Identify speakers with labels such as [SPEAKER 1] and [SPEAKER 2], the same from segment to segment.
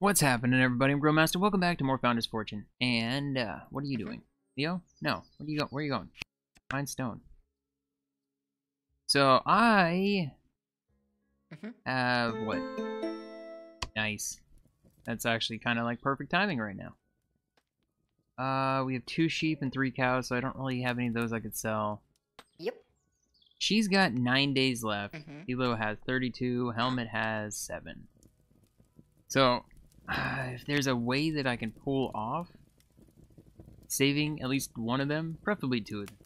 [SPEAKER 1] What's happening, everybody? I'm Grillmastah. Welcome back to more Founder's Fortune. And, uh, what are you doing? Leo? No. Where are you going? Where are you going? Mine stone. So, I
[SPEAKER 2] Mhm.
[SPEAKER 1] have what? Nice. That's actually kind of like perfect timing right now. Uh, we have two sheep and three cows, so I don't really have any of those I could sell.
[SPEAKER 2] Yep.
[SPEAKER 1] She's got nine days left.
[SPEAKER 2] Mhm.
[SPEAKER 1] Hilo has 32. Helmet has 7. So, uh, if there's a way that I can pull off saving at least one of them, preferably two of them.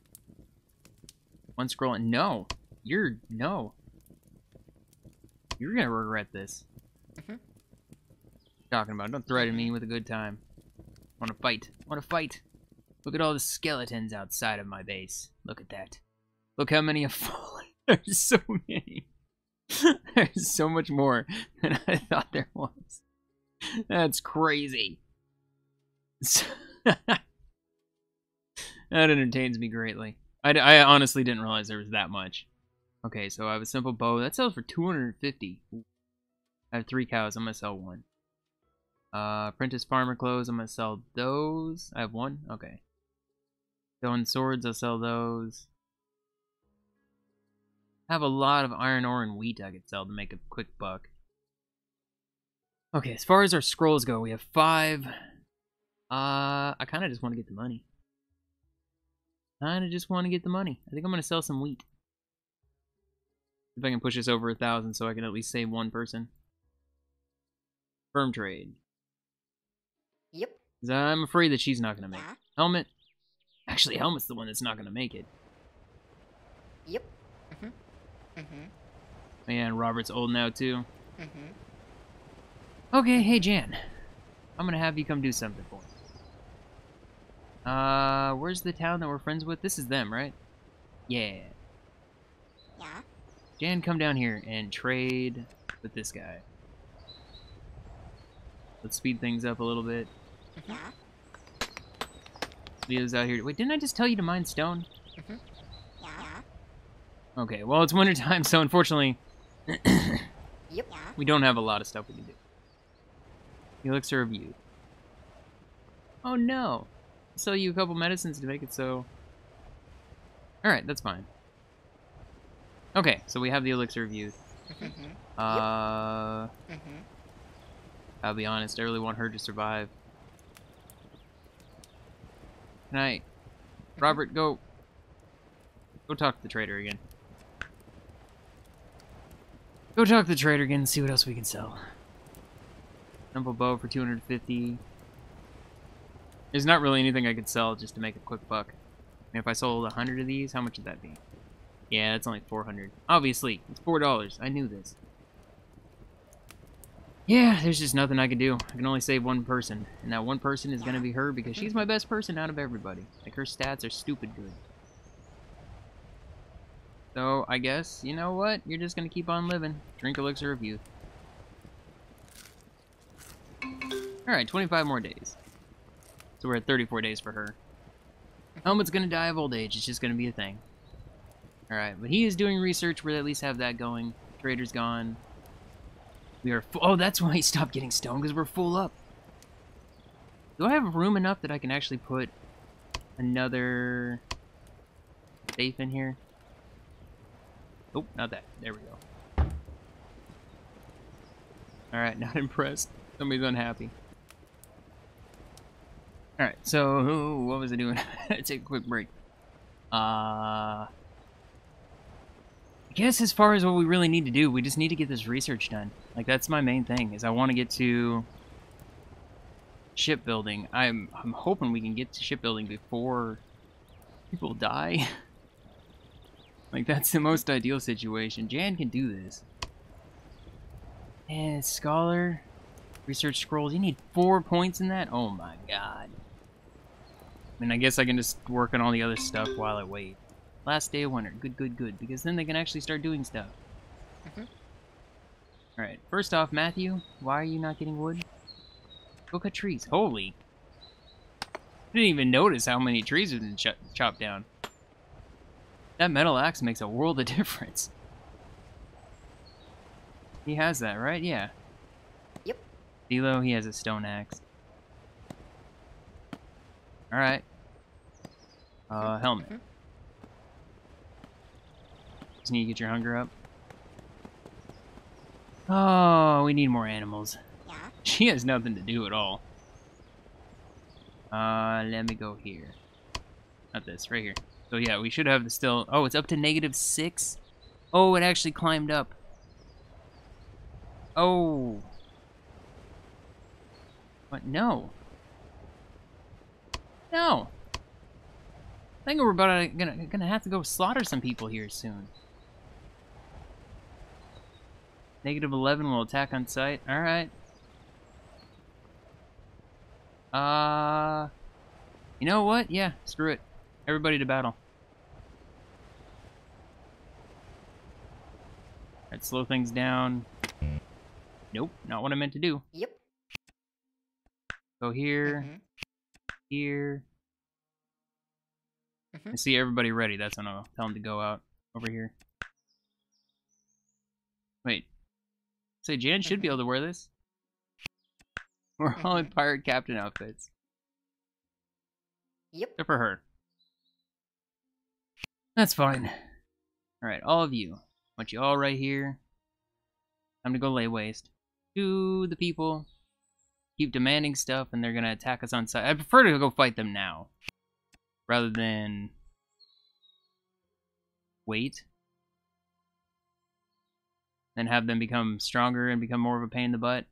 [SPEAKER 1] One scroll. and No! You're. No. You're gonna regret this.
[SPEAKER 2] Mhm.
[SPEAKER 1] Talking about. Don't threaten me with a good time. Want to fight. Want to fight. Look at all the skeletons outside of my base. Look at that. Look how many have fallen. There's so many. There's so much more than I thought there was. That's crazy. that entertains me greatly. I honestly didn't realize there was that much. Okay, so I have a simple bow. That sells for 250 I have three cows. I'm going to sell one. Uh, apprentice farmer clothes. I'm going to sell those. I have one? Okay. Stone swords. I'll sell those I have a lot of iron ore and wheat I could sell to make a quick buck. Okay, as far as our scrolls go, we have five. Uh, I kind of just want to get the money. Kind of just want to get the money. I think I'm going to sell some wheat. If I can push this over a thousand so I can at least save one person. Firm trade.
[SPEAKER 2] Yep.
[SPEAKER 1] I'm afraid that she's not going to make it. Helmet. Actually, Helmet's the one that's not going to make it.
[SPEAKER 2] Yep. Mhm. Mhm.
[SPEAKER 1] Man, Robert's old now, too.
[SPEAKER 2] Mhm.
[SPEAKER 1] Okay, hey Jan. I'm gonna have you come do something for me. Uh, where's the town that we're friends with? This is them, right? Yeah.
[SPEAKER 2] Yeah.
[SPEAKER 1] Jan, come down here and trade with this guy. Let's speed things up a little bit.
[SPEAKER 2] Yeah.
[SPEAKER 1] Leo's out here. Wait, didn't I just tell you to mine stone?
[SPEAKER 2] Yeah. Yeah.
[SPEAKER 1] Okay, well, it's wintertime, so unfortunately,
[SPEAKER 2] Yep.
[SPEAKER 1] We don't have a lot of stuff we can do. Elixir of Youth. Oh no! I'll sell you a couple medicines to make it so. Alright, that's fine. Okay, so we have the Elixir of Youth.
[SPEAKER 2] Mhm.
[SPEAKER 1] Uh,
[SPEAKER 2] Mhm.
[SPEAKER 1] I'll be honest, I really want her to survive. Can I. Robert, go. Go talk to the trader again. Go talk to the trader again and see what else we can sell. Simple bow for 250. There's not really anything I could sell just to make a quick buck. If I sold 100 of these, how much would that be? Yeah, it's only 400. Obviously, it's $4. I knew this. Yeah, there's just nothing I can do. I can only save one person. And that one person is going to be her because she's my best person out of everybody. Like, her stats are stupid good. So, I guess, you know what? You're just going to keep on living. Drink Elixir of Youth. Alright, 25 more days. So we're at 34 days for her. Helmet's gonna die of old age. It's just gonna be a thing. Alright, but he is doing research. We'll at least have that going. Trader's gone. We are full. Oh, that's why he stopped getting stone, because we're full up. Do I have room enough that I can actually put another safe in here? Oh, not that. There we go. Alright, not impressed. Somebody's unhappy. Alright, so what was I doing? Take a quick break. Uh I guess as far as what we really need to do, we just need to get this research done. Like that's my main thing, is I want to get to shipbuilding. I'm I'm hoping we can get to shipbuilding before people die. like that's the most ideal situation. Jan can do this. And scholar, research scrolls. You need four points in that. Oh my god. I mean, I guess I can just work on all the other stuff while I wait. Last day of winter. Good, good, good. Because then they can actually start doing stuff.
[SPEAKER 2] Mhm.
[SPEAKER 1] Alright, first off, Matthew, why are you not getting wood? Go cut trees. Holy. I didn't even notice how many trees have been ch chopped down. That metal axe makes a world of difference. He has that, right? Yeah.
[SPEAKER 2] Yep.
[SPEAKER 1] Philo, he has a stone axe. Alright. Uh, helmet.
[SPEAKER 2] Mhm.
[SPEAKER 1] Just need to get your hunger up. Oh, we need more animals.
[SPEAKER 2] Yeah.
[SPEAKER 1] She has nothing to do at all. Uh, let me go here. Not this, right here. So yeah, we should have the still. Oh, it's up to negative six. Oh, it actually climbed up. Oh. What? No. No. I think we're about to, gonna gonna have to go slaughter some people here soon. Negative 11 will attack on sight. Alright. Uh, you know what? Yeah, screw it. Everybody to battle. Alright, slow things down. Nope, not what I meant to do.
[SPEAKER 2] Yep.
[SPEAKER 1] Go here,
[SPEAKER 2] Mhm.
[SPEAKER 1] Here.
[SPEAKER 2] Mhm.
[SPEAKER 1] I see everybody ready. That's when I'll tell them to go out over here. Wait. Say, Jan should be able to wear this. We're all in
[SPEAKER 2] Mhm.
[SPEAKER 1] pirate captain outfits.
[SPEAKER 2] Yep.
[SPEAKER 1] Except for her. That's fine. Alright, all of you. want you all right here. Time to go lay waste. To the people. Keep demanding stuff and they're gonna attack us on sight. I prefer to go fight them now. Rather than wait. and have them become stronger and become more of a pain in the butt.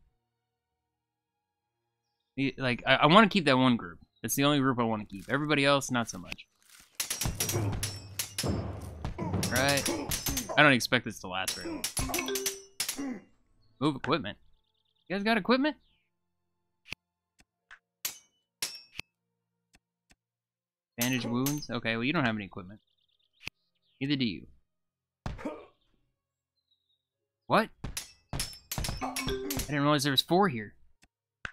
[SPEAKER 1] Like, I, I want to keep that one group. That's the only group I want to keep. Everybody else, not so much. Right? I don't expect this to last very long. Move equipment. You guys got equipment? Bandage wounds? Okay, well, you don't have any equipment. Neither do you. What? I didn't realize there was four here. I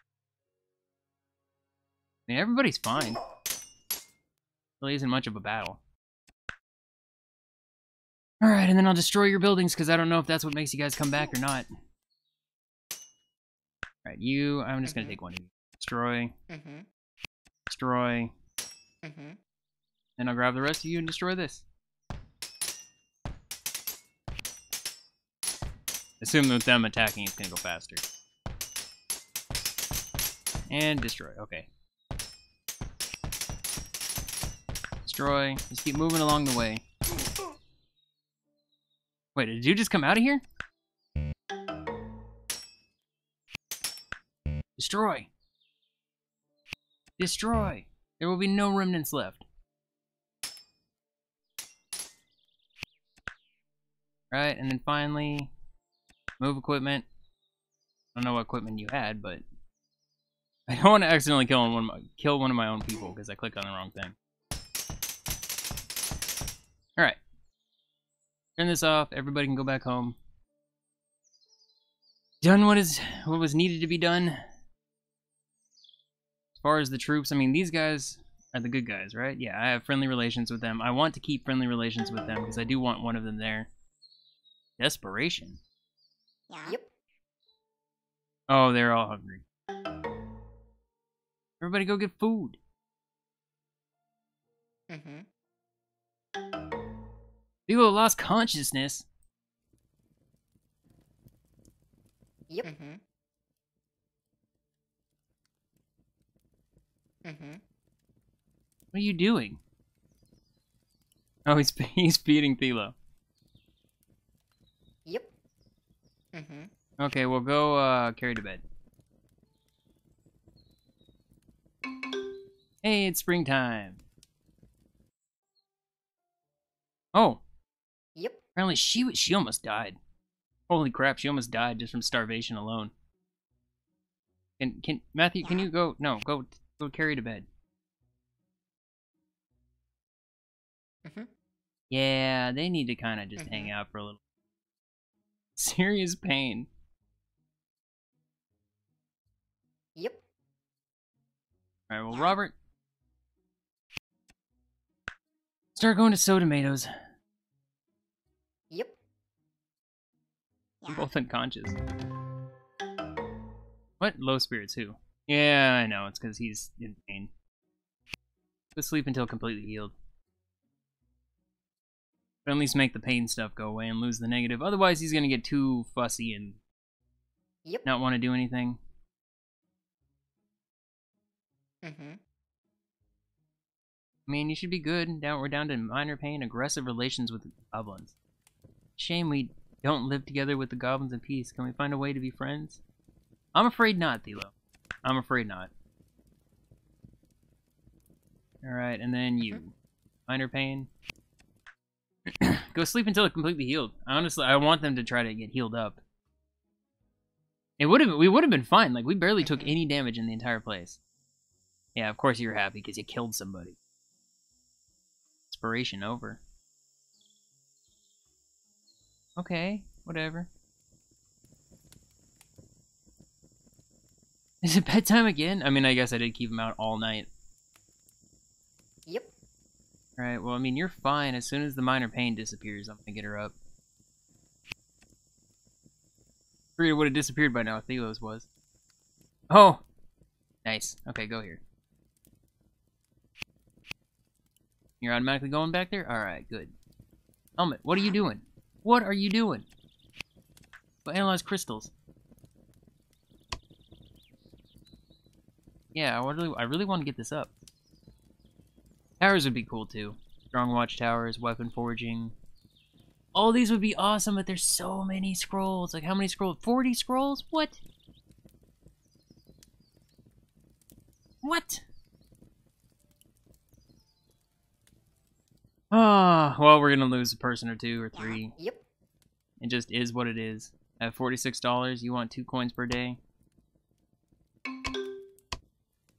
[SPEAKER 1] mean, everybody's fine. Really isn't much of a battle. Alright, and then I'll destroy your buildings, because I don't know if that's what makes you guys come back or not. Alright, you, I'm just gonna
[SPEAKER 2] Mhm.
[SPEAKER 1] take one of you. Destroy,
[SPEAKER 2] Mhm.
[SPEAKER 1] Destroy,
[SPEAKER 2] Mhm.
[SPEAKER 1] then I'll grab the rest of you and destroy this. Assume with them attacking, it's gonna go faster. And destroy, okay. Destroy, just keep moving along the way. Wait, did you just come out of here? Destroy! Destroy! There will be no remnants left. Right, and then finally, move equipment. I don't know what equipment you had, but I don't want to accidentally kill one of my, kill one of my own people because I clicked on the wrong thing. All right, turn this off. Everybody can go back home. Done what is what was needed to be done. As far as the troops, I mean, these guys are the good guys, right? Yeah, I have friendly relations with them. I want to keep friendly relations with them because I do want one of them there. Desperation.
[SPEAKER 2] Yeah. Yep.
[SPEAKER 1] Oh, they're all hungry. Everybody go get food.
[SPEAKER 2] Mhm.
[SPEAKER 1] People lost consciousness.
[SPEAKER 2] Yep. Mhm. Mhm.
[SPEAKER 1] What are you doing? Oh, he's he's feeding Thelo.
[SPEAKER 2] Yep. Mhm.
[SPEAKER 1] Okay, we'll go uh, carry to bed. Hey, it's springtime. Oh,
[SPEAKER 2] Yep.
[SPEAKER 1] apparently she wa- she almost died. Holy crap, she almost died just from starvation alone. Can can Matthew? Can you go? No, go go carry to bed.
[SPEAKER 2] Mhm.
[SPEAKER 1] Yeah, they need to kind of just
[SPEAKER 2] Mhm.
[SPEAKER 1] hang out for a little. Serious pain.
[SPEAKER 2] Yep.
[SPEAKER 1] All right, well, Robert, start going to Soda Tomatoes.
[SPEAKER 2] Yep.
[SPEAKER 1] We're both unconscious. What? Low spirits, who? Yeah, I know, it's because he's in pain. Go sleep until completely healed. But at least make the pain stuff go away and lose the negative. Otherwise, he's gonna get too fussy and
[SPEAKER 2] Yep.
[SPEAKER 1] not want to do anything.
[SPEAKER 2] Mm-hmm.
[SPEAKER 1] I mean, you should be good. Down, we're down to minor pain, aggressive relations with the goblins. Shame we don't live together with the goblins in peace. Can we find a way to be friends? I'm afraid not, Thelo. I'm afraid not. Alright, and then you. Minor pain. Go sleep until it's completely healed. Honestly, I want them to try to get healed up. It would have we would have been fine. Like we barely took any damage in the entire place. Yeah, of course you're happy because you killed somebody. Inspiration over. Okay, whatever. Is it bedtime again? I mean, I guess I did keep him out all night.
[SPEAKER 2] Yep.
[SPEAKER 1] Alright, well, I mean, you're fine. As soon as the minor pain disappears, I'm gonna get her up. It would have disappeared by now if Thelos was. Oh! Nice. Okay, go here. You're automatically going back there? Alright, good. Helmet, what are you doing? What are you doing? Go analyze crystals. Yeah, I really, I really want to get this up. Towers would be cool too. Strong watchtowers, weapon forging. All these would be awesome, but there's so many scrolls. Like, how many scrolls? 40 scrolls? What? What? Ah, well, we're gonna lose a person or two or three.
[SPEAKER 2] Yep.
[SPEAKER 1] It just is what it is. At $46, you want two coins per day?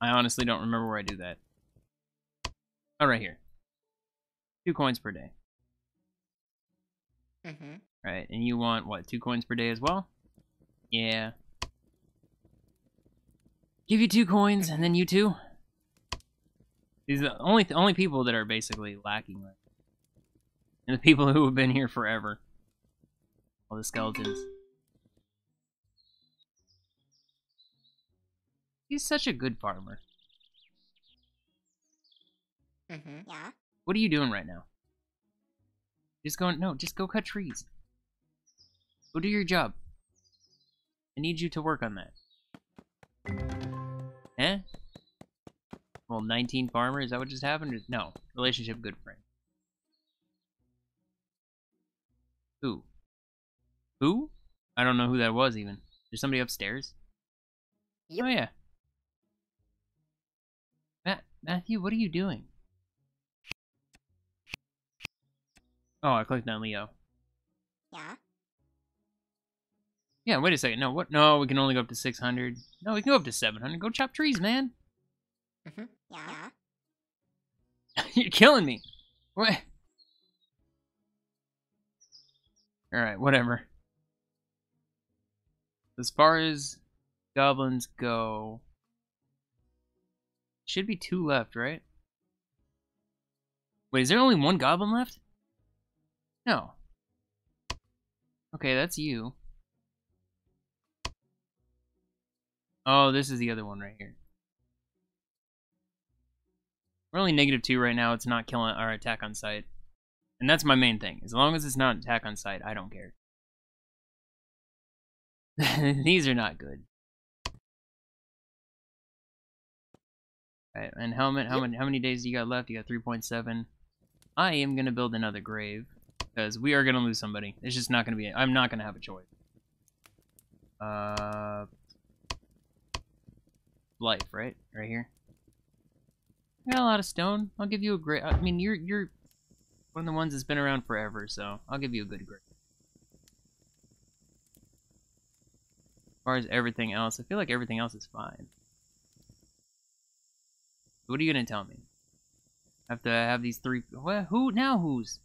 [SPEAKER 1] I honestly don't remember where I do that. Oh, right here. Two coins per day.
[SPEAKER 2] Mm-hmm.
[SPEAKER 1] Right, and you want, what, two coins per day as well? Yeah. Give you two coins, and then you two. These are the only, only people that are basically lacking. Right? And the people who have been here forever. All the skeletons. He's such a good farmer.
[SPEAKER 2] Mm-hmm. Yeah.
[SPEAKER 1] What are you doing right now? Just going, no, just go cut trees. Go do your job. I need you to work on that. Eh? Well, 19 farmer, is that what just happened? No. Relationship good friend. Who? Who? I don't know who that was even. There's somebody upstairs?
[SPEAKER 2] Yep.
[SPEAKER 1] Oh yeah. Matt, Matthew, what are you doing? Oh, I clicked on Leo.
[SPEAKER 2] Yeah.
[SPEAKER 1] Yeah, wait a second. No, what? No, we can only go up to 600. No, we can go up to 700. Go chop trees, man.
[SPEAKER 2] Mm-hmm. Yeah.
[SPEAKER 1] You're killing me. What? Alright, whatever. As far as goblins go, should be two left, right? Wait, is there only one goblin left? No. Okay, that's you. Oh, this is the other one right here. We're only negative two right now. It's not killing our attack on sight. And that's my main thing. As long as it's not attack on sight, I don't care. These are not good. Alright, and helmet, how
[SPEAKER 2] Yep.
[SPEAKER 1] many how many days do you got left? You got 3.7. I am gonna build another grave. Because we are gonna lose somebody. It's just not gonna be I'm not gonna have a choice. Uh life, right? Right here. I got a lot of stone. I'll give you a great. I mean, you're you're one of the ones that's been around forever, so I'll give you a good grade. As far as everything else, I feel like everything else is fine. What are you gonna tell me? I have to have these three. Who now? Who's?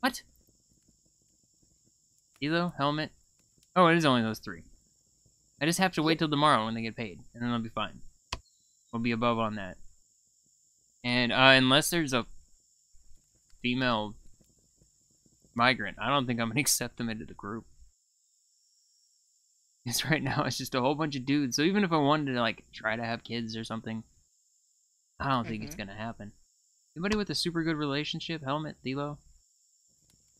[SPEAKER 1] What? Elo, helmet. Oh, it is only those three. I just have to wait till tomorrow when they get paid, and then I'll be fine. We'll be above on that. And uh, unless there's a female migrant, I don't think I'm gonna accept them into the group. Because right now it's just a whole bunch of dudes. So even if I wanted to like try to have kids or something, I don't think it's
[SPEAKER 2] Mhm.
[SPEAKER 1] gonna happen. Anybody with a super good relationship? Helmet, Thilo?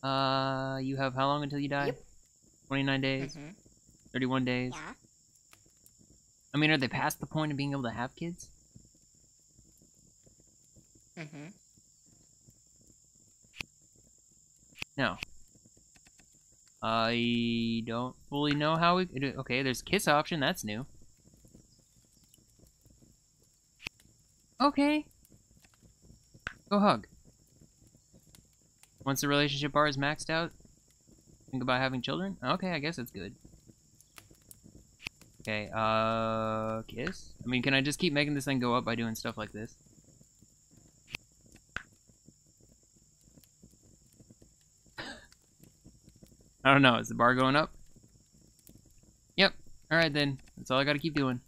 [SPEAKER 1] Uh, you have how long until you die?
[SPEAKER 2] Yep.
[SPEAKER 1] 29 days?
[SPEAKER 2] Mhm.
[SPEAKER 1] 31 days?
[SPEAKER 2] Yeah.
[SPEAKER 1] I mean, are they past the point of being able to have kids?
[SPEAKER 2] Mm-hmm.
[SPEAKER 1] No. I don't fully know how we. Okay, there's kiss option. That's new. Okay. Go hug. Once the relationship bar is maxed out, think about having children. Okay, I guess that's good. Okay, uh, kiss. I mean, can I just keep making this thing go up by doing stuff like this? I don't know. Is the bar going up? Yep. All right then. That's all I got to keep doing.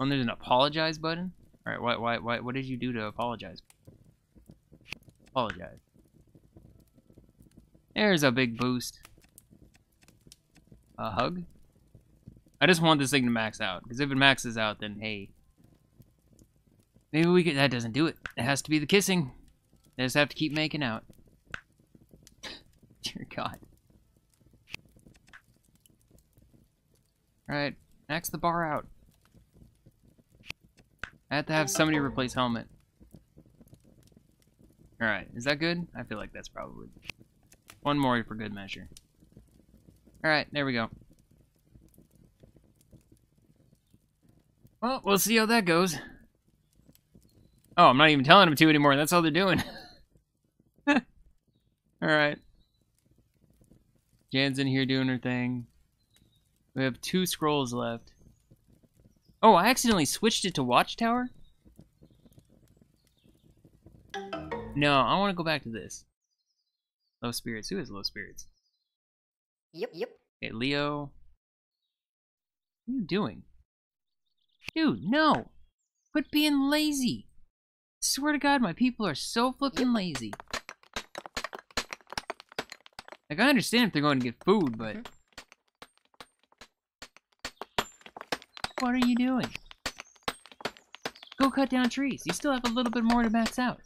[SPEAKER 1] Oh, there's an apologize button. All right. Why? Why? Why? What did you do to apologize? Apologize. There's a big boost. A hug. I just want this thing to max out because if it maxes out, then hey, maybe we could. That doesn't do it. It has to be the kissing. They just have to keep making out. Dear God. Alright, max the bar out. I have to have somebody replace helmet. Alright, is that good? I feel like that's probably one more for good measure. Alright, there we go. Well, we'll see how that goes. Oh, I'm not even telling them to anymore. That's all they're doing. Alright. Jan's in here doing her thing. We have two scrolls left. Oh, I accidentally switched it to Watchtower? No, I want to go back to this. Low spirits. Who has low spirits?
[SPEAKER 2] Yep. Yep.
[SPEAKER 1] Hey, Leo. What are you doing? Dude, no! Quit being lazy! I Swear to God, my people are so flippin' lazy. Like, I understand if they're going to get food, but...
[SPEAKER 2] Mhm.
[SPEAKER 1] What are you doing? Go cut down trees. You still have a little bit more to max out.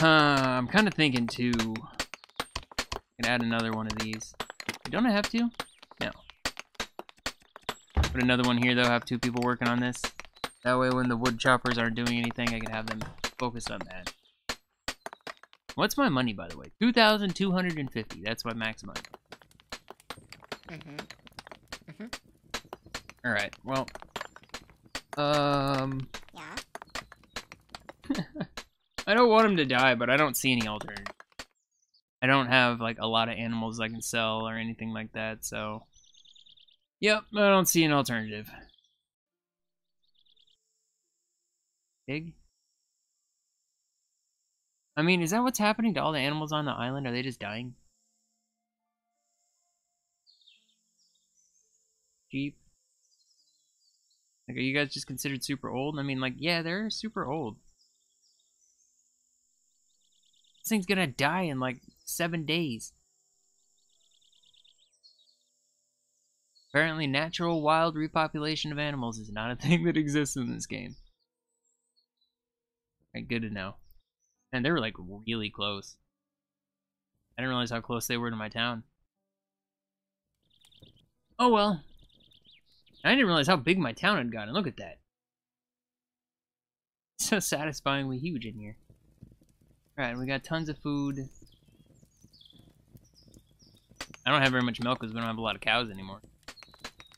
[SPEAKER 1] Uh, I'm kind of thinking to... Can add another one of these. Don't I have to? No. Put another one here, though. Have two people working on this. That way, when the wood choppers aren't doing anything, I can have them focus on that. What's my money, by the way? 2,250. That's my max money.
[SPEAKER 2] Mhm.
[SPEAKER 1] Alright, well... Um...
[SPEAKER 2] Yeah.
[SPEAKER 1] I don't want him to die, but I don't see any alternative. I don't have, like, a lot of animals I can sell or anything like that, so... Yep, I don't see an alternative. Pig? I mean, is that what's happening to all the animals on the island? Are they just dying? Sheep? Like, are you guys just considered super old? I mean, like, yeah, they're super old. This thing's gonna die in like seven days. Apparently, natural wild repopulation of animals is not a thing that exists in this game. Right, good to know. And they were like really close. I didn't realize how close they were to my town. Oh well. I didn't realize how big my town had gotten. Look at that. So satisfyingly huge in here. Alright, we got tons of food. I don't have very much milk because we don't have a lot of cows anymore.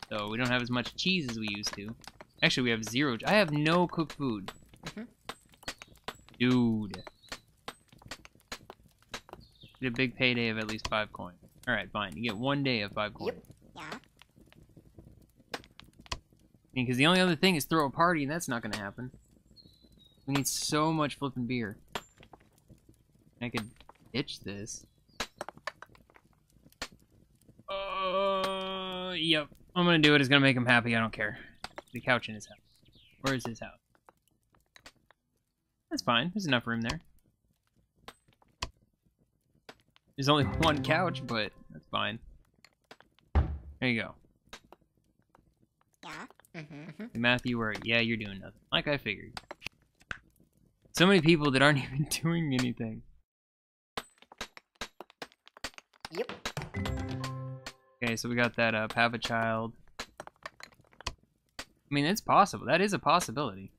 [SPEAKER 1] So we don't have as much cheese as we used to. Actually, we have zero. I have no cooked food.
[SPEAKER 2] Mhm.
[SPEAKER 1] Dude. Get a big payday of at least five coins. Alright, fine. You get one day of five coins.
[SPEAKER 2] Yep. Yeah.
[SPEAKER 1] Because the only other thing is throw a party, and that's not going to happen. We need so much flipping beer. I could ditch this. Uh, yep. I'm gonna do it. It's gonna make him happy. I don't care. The couch in his house. Where is his house? That's fine. There's enough room there. There's only one couch, but that's fine. There you go.
[SPEAKER 2] Mm-hmm.
[SPEAKER 1] Hey, Matthew, where? Yeah, you're doing nothing. Like I figured. So many people that aren't even doing anything.
[SPEAKER 2] Yep.
[SPEAKER 1] Okay, so we got that up. Have a child. I mean, it's possible. That is a possibility.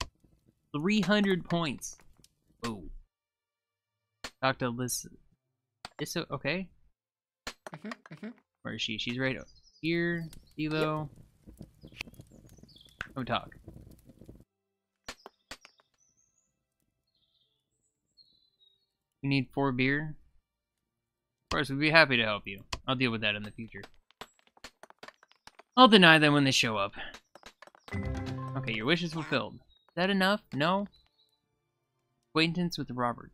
[SPEAKER 1] 300 points. Oh. Talk to Liz. O- okay.
[SPEAKER 2] Mm-hmm. Mm-hmm.
[SPEAKER 1] Where is she? She's right here. Elo. Come talk. You need four beer? Of course, we'd be happy to help you. I'll deal with that in the future. I'll deny them when they show up. Okay, your wish is fulfilled. Is that enough? No? Acquaintance with Robert.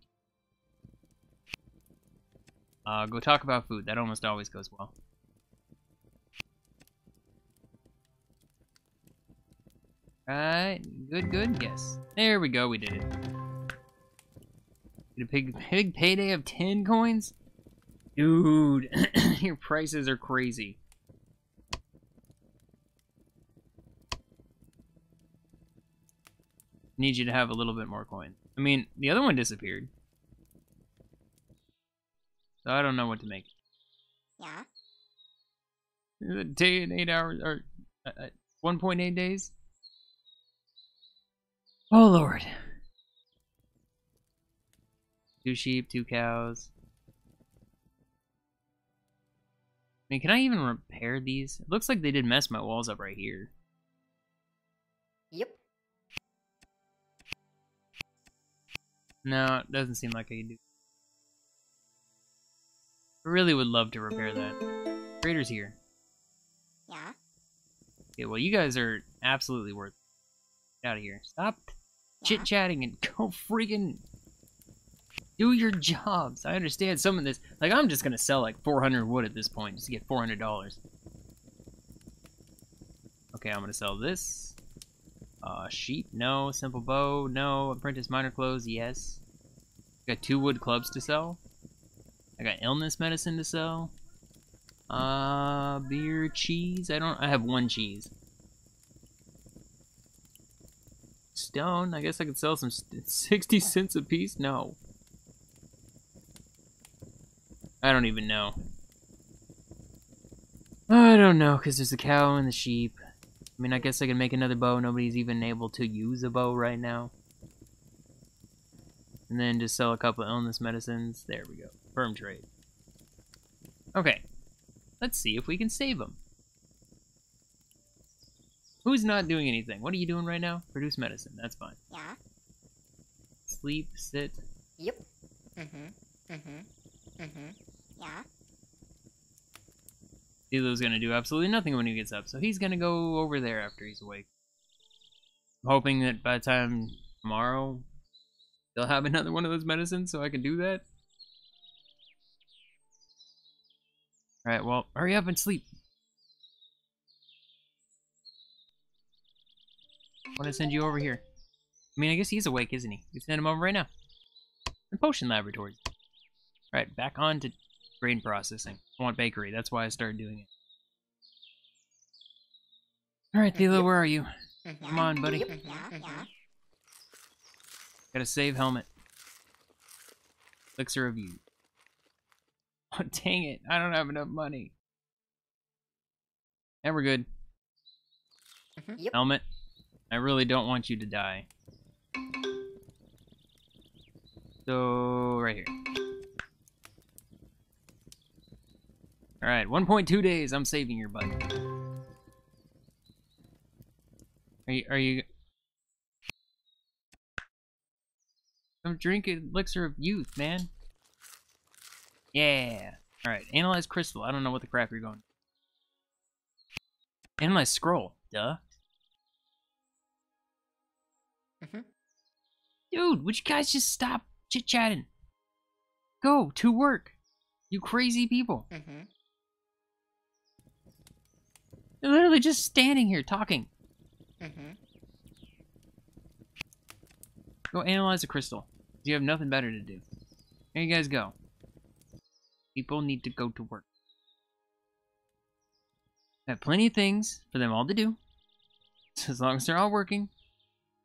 [SPEAKER 1] Uh, go talk about food. That almost always goes well. Right, good, good, yes. There we go, we did it. Get a big, big payday of 10 coins? Dude, your prices are crazy. Need you to have a little bit more coin. I mean, the other one disappeared. So I don't know what to make.
[SPEAKER 2] Yeah.
[SPEAKER 1] A day and eight hours, or uh, uh, 1.8 days? Oh, Lord. Two sheep, two cows. I mean, can I even repair these? It looks like they did mess my walls up right here.
[SPEAKER 2] Yep.
[SPEAKER 1] No, it doesn't seem like I can do. I really would love to repair that. Trader's here.
[SPEAKER 2] Yeah.
[SPEAKER 1] Okay, well, you guys are absolutely worth it. Get out of here. Stop
[SPEAKER 2] Yeah.
[SPEAKER 1] chit chatting and go freaking do your jobs. I understand some of this. Like, I'm just gonna sell like 400 wood at this point just to get $400. Okay, I'm gonna sell this. Uh, sheep, no. Simple bow, no. Apprentice miner clothes, yes. Got two wood clubs to sell. I got illness medicine to sell. Uh, beer, cheese. I don't. I have one cheese. Stone. I guess I could sell some st- sixty cents a piece. No. I don't even know. I don't know because there's a cow and the sheep. I mean, I guess I can make another bow. Nobody's even able to use a bow right now. And then just sell a couple illness medicines. There we go. Firm trade. Okay. Let's see if we can save them. Who's not doing anything? What are you doing right now? Produce medicine. That's fine.
[SPEAKER 2] Yeah.
[SPEAKER 1] Sleep, sit.
[SPEAKER 2] Yep. Mm-hmm. Mm-hmm. Mm-hmm. Yeah.
[SPEAKER 1] Elo's gonna do absolutely nothing when he gets up, so he's gonna go over there after he's awake. I'm hoping that by the time tomorrow, they'll have another one of those medicines so I can do that. Alright, well, hurry up and sleep. Want to send you over here. I mean, I guess he's awake, isn't he? We send him over right now. The potion laboratory. Alright, back on to grain processing. I want bakery. That's why I started doing it. All right, Thilo, where are you? Come on, buddy.
[SPEAKER 2] Yeah.
[SPEAKER 1] Gotta save helmet. Elixir of you. Oh, dang it. I don't have enough money. And we're good.
[SPEAKER 2] Mm-hmm. Yep.
[SPEAKER 1] Helmet. I really don't want you to die. So, right here. Alright, 1.2 days. I'm saving your butt. Are you, are you... Come drink elixir of youth, man. Yeah. Alright, analyze crystal. I don't know what the crap you're going. Analyze scroll. Duh.
[SPEAKER 2] Mhm.
[SPEAKER 1] Dude, would you guys just stop chit chatting? Go to work. You crazy people.
[SPEAKER 2] Mm-hmm.
[SPEAKER 1] They're literally just standing here talking.
[SPEAKER 2] Mm-hmm.
[SPEAKER 1] Go analyze the crystal. You have nothing better to do. Here you guys go. People need to go to work. I have plenty of things for them all to do. As long as they're all working.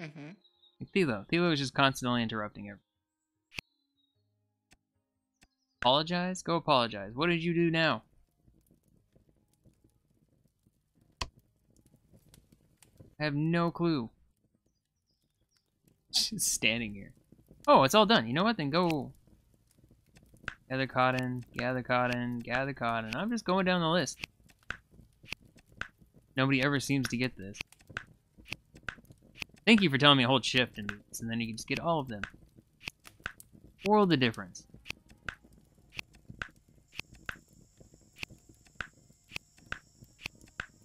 [SPEAKER 2] Mm-hmm.
[SPEAKER 1] Thilo. Thilo is just constantly interrupting everyone. Apologize? Go apologize. What did you do now? I have no clue. Just standing here. Oh, it's all done. You know what? Then go. Gather cotton, gather cotton, gather cotton. I'm just going down the list. Nobody ever seems to get this. Thank you for telling me a whole shift and and then you can just get all of them. World of difference.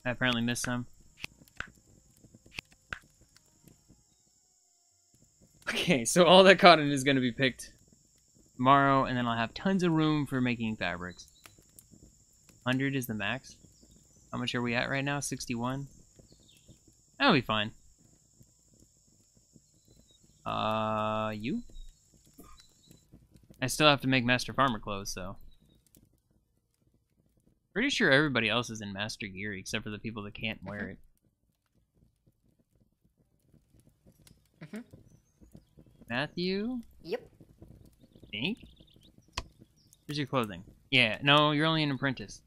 [SPEAKER 1] I apparently missed some. Okay, so all that cotton is going to be picked tomorrow, and then I'll have tons of room for making fabrics. 100 is the max. How much are we at right now? 61? That'll be fine. Uh, you? I still have to make Master Farmer clothes, so. Pretty sure everybody else is in Master Gear except for the people that can't wear it.
[SPEAKER 2] Mhm.
[SPEAKER 1] Matthew?
[SPEAKER 2] Yep.
[SPEAKER 1] think? Where's your clothing? Yeah, no, you're only an apprentice.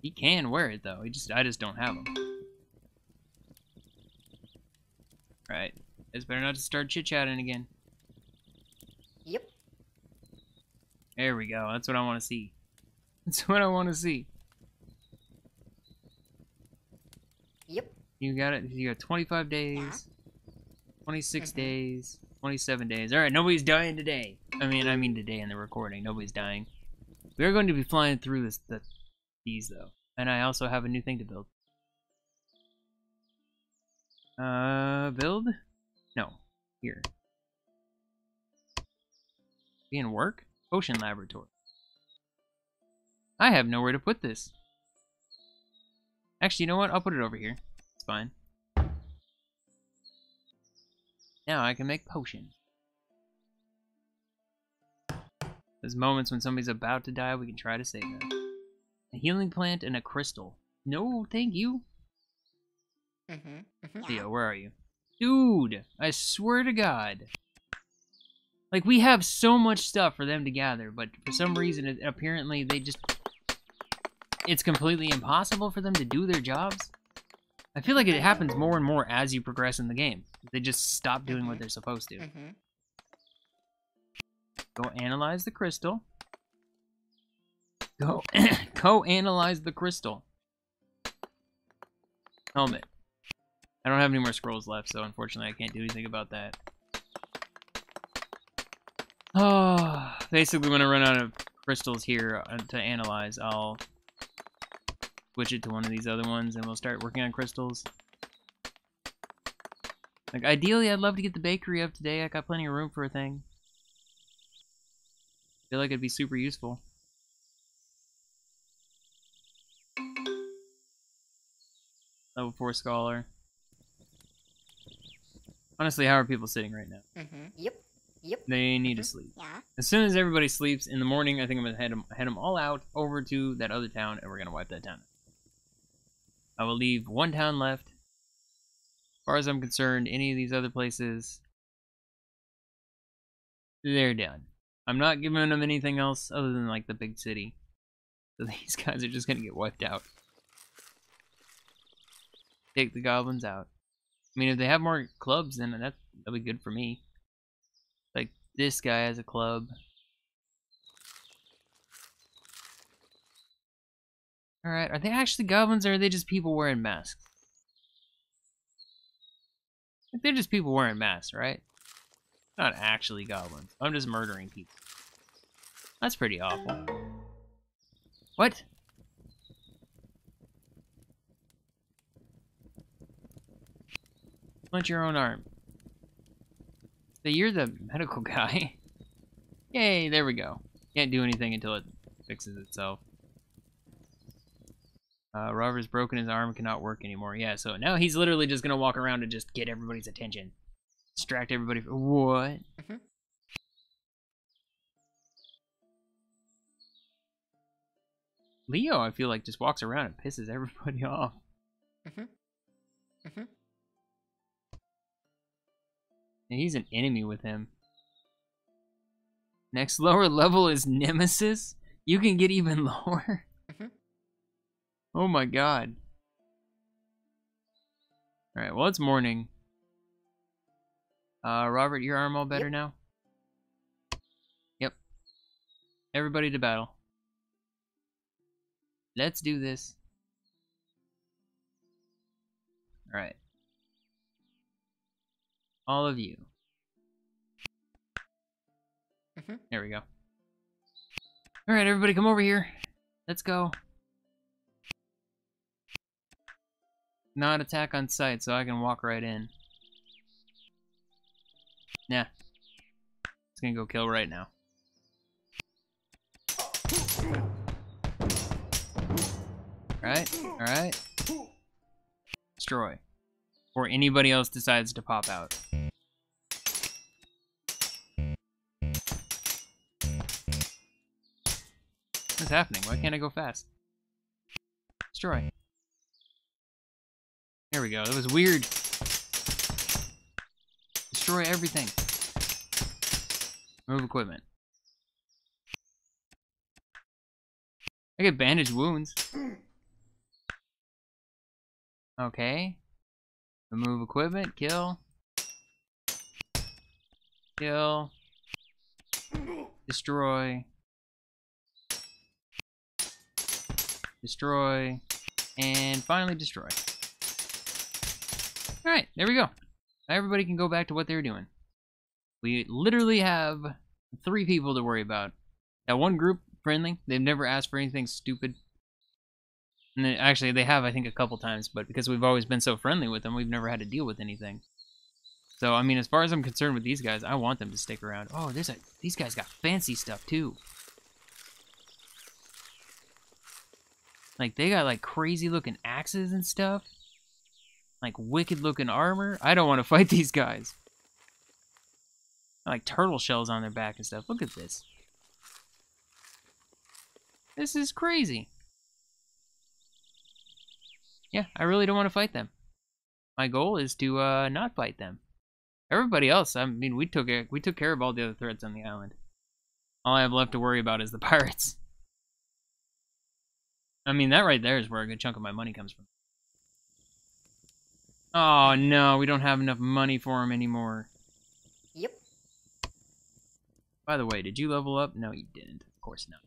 [SPEAKER 1] He can wear it though. He just I just don't have them. Right. It's better not to start chit chatting again.
[SPEAKER 2] Yep.
[SPEAKER 1] There we go. That's what I want to see. That's what I want to see.
[SPEAKER 2] Yep.
[SPEAKER 1] You got it. You got 25 days. 26
[SPEAKER 2] Mhm.
[SPEAKER 1] days. 27 days. All right, nobody's dying today. I mean, I mean today in the recording. Nobody's dying. We are going to be flying through this the, these though, and I also have a new thing to build. Uh, build? No, here. Be in work? Potion laboratory. I have nowhere to put this. Actually, you know what? I'll put it over here. It's fine. Now I can make potions. There's moments when somebody's about to die, we can try to save them. A healing plant and a crystal. No, thank you.
[SPEAKER 2] Mm-hmm. Mm-hmm.
[SPEAKER 1] Theo, where are you? Dude, I swear to God. Like, we have so much stuff for them to gather, but for some reason, it, apparently, they just... It's completely impossible for them to do their jobs. I feel like it happens more and more as you progress in the game. They just stop doing what they're supposed to.
[SPEAKER 2] Mm-hmm.
[SPEAKER 1] Go analyze the crystal. Go, go analyze the crystal. Helmet. I don't have any more scrolls left, so unfortunately I can't do anything about that. Oh, basically when I run out of crystals here uh, to analyze, I'll switch it to one of these other ones and we'll start working on crystals. Like, ideally, I'd love to get the bakery up today. I got plenty of room for a thing. feel like it'd be super useful. Level 4 Scholar. Honestly, how are people sitting right now?
[SPEAKER 2] Mm-hmm. Yep. Yep.
[SPEAKER 1] They need to
[SPEAKER 2] Mhm.
[SPEAKER 1] sleep.
[SPEAKER 2] Yeah.
[SPEAKER 1] As soon as everybody sleeps in the morning, I think I'm gonna head them, head them all out over to that other town, and we're gonna wipe that town. I will leave one town left. As far as I'm concerned, any of these other places, they're done. I'm not giving them anything else other than like the big city. So these guys are just gonna get wiped out. Take the goblins out. I mean, if they have more clubs, then that that'll be good for me. Like this guy has a club. All right, are they actually goblins or are they just people wearing masks? Like, they're just people wearing masks, right? Not actually goblins. I'm just murdering people. That's pretty awful. What? Your own arm. So you're the medical guy. Yay, there we go. Can't do anything until it fixes itself. Uh, Robert's broken his arm, cannot work anymore. Yeah, so now he's literally just gonna walk around and just get everybody's attention. Distract everybody. From, what?
[SPEAKER 2] Mm -hmm.
[SPEAKER 1] Leo, I feel like, just walks around and pisses everybody off.
[SPEAKER 2] Mm -hmm.
[SPEAKER 1] Mm -hmm he's an enemy with him. Next lower level is Nemesis. You can get even lower.
[SPEAKER 2] Mhm.
[SPEAKER 1] Oh my god. Alright, well, it's morning. Uh, Robert, your arm all better
[SPEAKER 2] Yep.
[SPEAKER 1] now? Yep. Everybody to battle. Let's do this. Alright. All of you.
[SPEAKER 2] Mhm.
[SPEAKER 1] There we go. Alright, everybody come over here. Let's go. Not attack on sight, so I can walk right in. Nah. It's gonna go kill right now. Alright, alright. Destroy. Or anybody else decides to pop out. What's happening? Why can't I go fast? Destroy. There we go. That was weird. Destroy everything. Remove equipment. I get bandaged wounds. Okay. Remove equipment. Kill. Kill. Destroy. Destroy. And finally destroy. Alright, there we go. Now everybody can go back to what they were doing. We literally have three people to worry about. That one group, friendly, they've never asked for anything stupid. Then, actually, they have, I think, a couple times, but because we've always been so friendly with them, we've never had to deal with anything. So, I mean, as far as I'm concerned with these guys, I want them to stick around. Oh, there's a these guys got fancy stuff too. Like they got like crazy looking axes and stuff. Like wicked looking armor. I don't want to fight these guys. Like turtle shells on their back and stuff. Look at this. This is crazy. Yeah, I really don't want to fight them. My goal is to uh, not fight them. Everybody else, I mean, we took it, we took care of all the other threats on the island. All I have left to worry about is the pirates. I mean, that right there is where a good chunk of my money comes from. Oh no, we don't have enough money for him anymore.
[SPEAKER 2] Yep.
[SPEAKER 1] By the way, did you level up? No, you didn't. Of course not.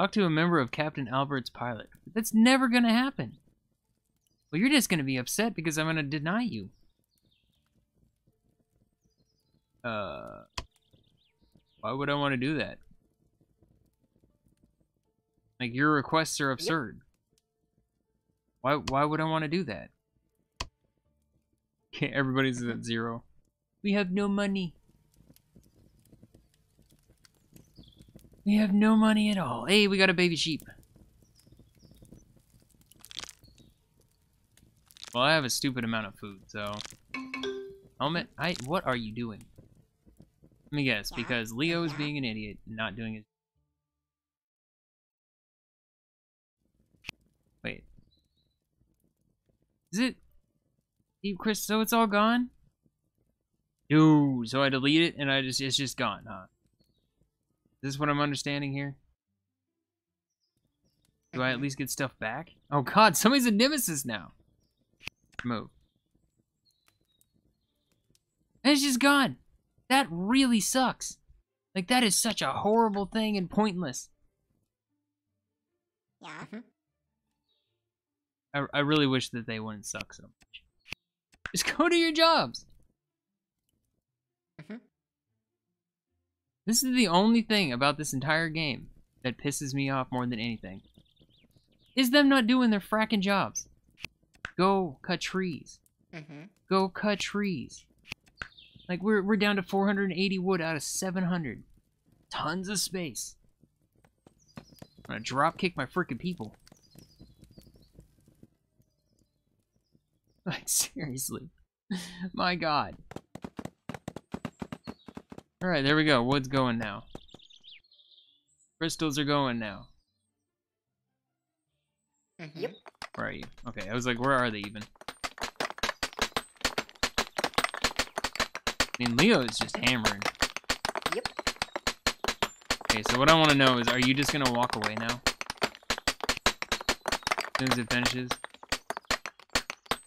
[SPEAKER 1] Talk to a member of Captain Albert's pilot. That's never gonna happen. Well, you're just gonna be upset because I'm gonna deny you. Uh, why would I want to do that? Like your requests are absurd. Why? Why would I want to do that? Okay, everybody's at zero. We have no money. We have no money at all. Hey, we got a baby sheep. Well, I have a stupid amount of food, so. Helmet, I. What are you doing? Let me guess, because Leo is being an idiot, and not doing his. Wait. Is it? Steve Chris, so it's all gone? No, so I delete it and I just it's just gone, huh? Is this what I'm understanding here? Do I at least get stuff back? Oh god, somebody's a nemesis now. Move. And it's just gone. That really sucks. Like that is such a horrible thing and pointless.
[SPEAKER 2] Yeah. Mhm.
[SPEAKER 1] I, I really wish that they wouldn't suck so much. Just go to your jobs. This is the only thing about this entire game that pisses me off more than anything. Is them not doing their fracking jobs. Go cut trees.
[SPEAKER 2] Mhm.
[SPEAKER 1] Go cut trees. Like we're we're down to 480 wood out of 700. Tons of space. I'm gonna drop kick my freaking people. Like seriously. My god. Alright, there we go. Wood's going now. Crystals are going now.
[SPEAKER 2] Mhm. Yep.
[SPEAKER 1] Where are you? Okay, I was like, where are they even? I mean, Leo is just hammering.
[SPEAKER 2] Yep.
[SPEAKER 1] Okay, so what I want to know is, are you just gonna walk away now? As soon as it finishes?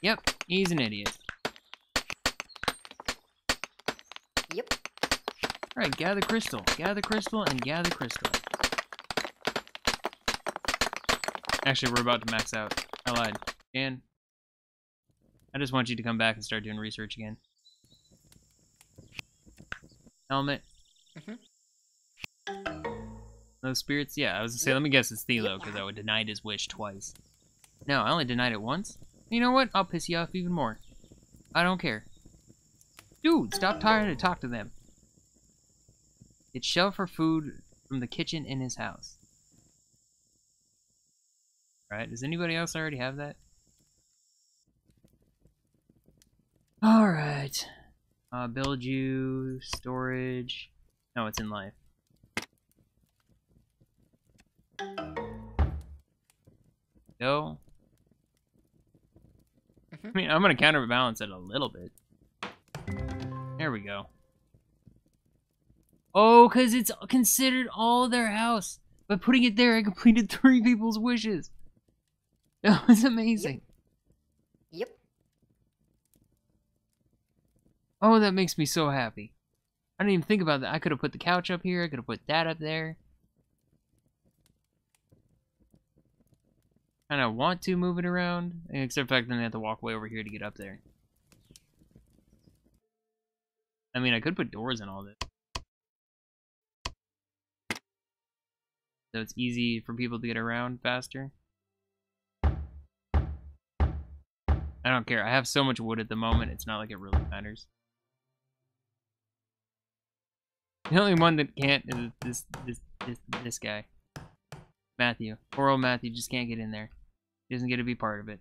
[SPEAKER 1] Yep, he's an idiot. Alright, gather crystal. Gather crystal and gather crystal. Actually, we're about to max out. I lied. Dan, I just want you to come back and start doing research again. Helmet.
[SPEAKER 2] Mhm.
[SPEAKER 1] Those spirits? Yeah, I was gonna say, let me guess it's
[SPEAKER 2] Thilo,
[SPEAKER 1] because I would denied his wish twice. No, I only denied it once. You know what? I'll piss you off even more. I don't care. Dude, stop trying to talk to them. Shell for food from the kitchen in his house. Right, does anybody else already have that? Alright. Uh, build you, storage. No, it's in life. Go. I
[SPEAKER 2] Mhm.
[SPEAKER 1] mean, I'm gonna counterbalance it a little bit. There we go. Oh, because it's considered all their house. By putting it there, I completed three people's wishes. That was amazing.
[SPEAKER 2] Yep.
[SPEAKER 1] Oh, that makes me so happy. I didn't even think about that. I could have put the couch up here. I could have put that up there. And I want to move it around, except for the fact that I have to walk way over here to get up there. I mean, I could put doors in all this. So it's easy for people to get around faster. I don't care. I have so much wood at the moment, it's not like it really matters. The only one that can't is this this this this guy. Matthew. Poor old Matthew just can't get in there. He doesn't get to be part of it.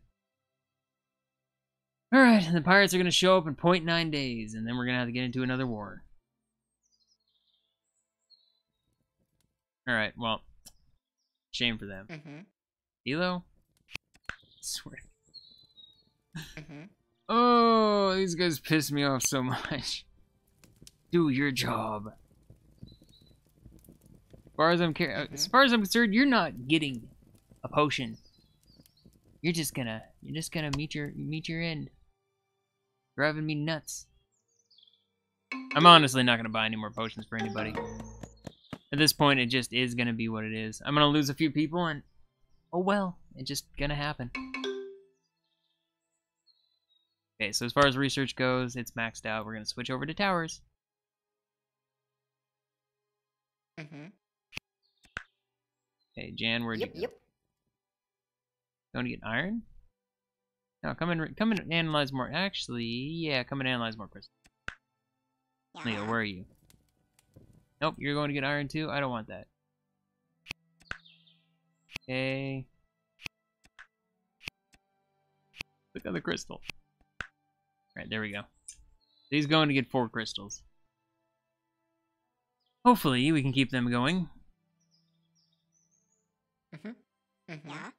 [SPEAKER 1] Alright, the pirates are gonna show up in 0.9 days, and then we're gonna have to get into another war. Alright, well. Shame for them.
[SPEAKER 2] Mm-hmm.
[SPEAKER 1] Elo? swear.
[SPEAKER 2] Mhm.
[SPEAKER 1] Oh, these guys piss me off so much. Do your job. As far as I'm care, uh, as far as I'm concerned, you're not getting a potion. You're just gonna, you're just gonna meet your meet your end. Driving me nuts. I'm honestly not gonna buy any more potions for anybody. At this point, it just is gonna be what it is. I'm gonna lose a few people, and oh well, it's just gonna happen. Okay, so as far as research goes, it's maxed out. We're gonna switch over to towers.
[SPEAKER 2] Mhm.
[SPEAKER 1] Okay, Jan, where'd
[SPEAKER 2] Yep.
[SPEAKER 1] you go?
[SPEAKER 2] Yep.
[SPEAKER 1] Going to get iron? No, come and come and analyze more. Actually, yeah, come and analyze more crystals. Leo, where are you? Nope, you're going to get iron too. I don't want that. Okay. Look at the crystal. Alright, there we go. He's going to get four crystals. Hopefully, we can keep them going.
[SPEAKER 2] Mm -hmm.
[SPEAKER 3] Yeah.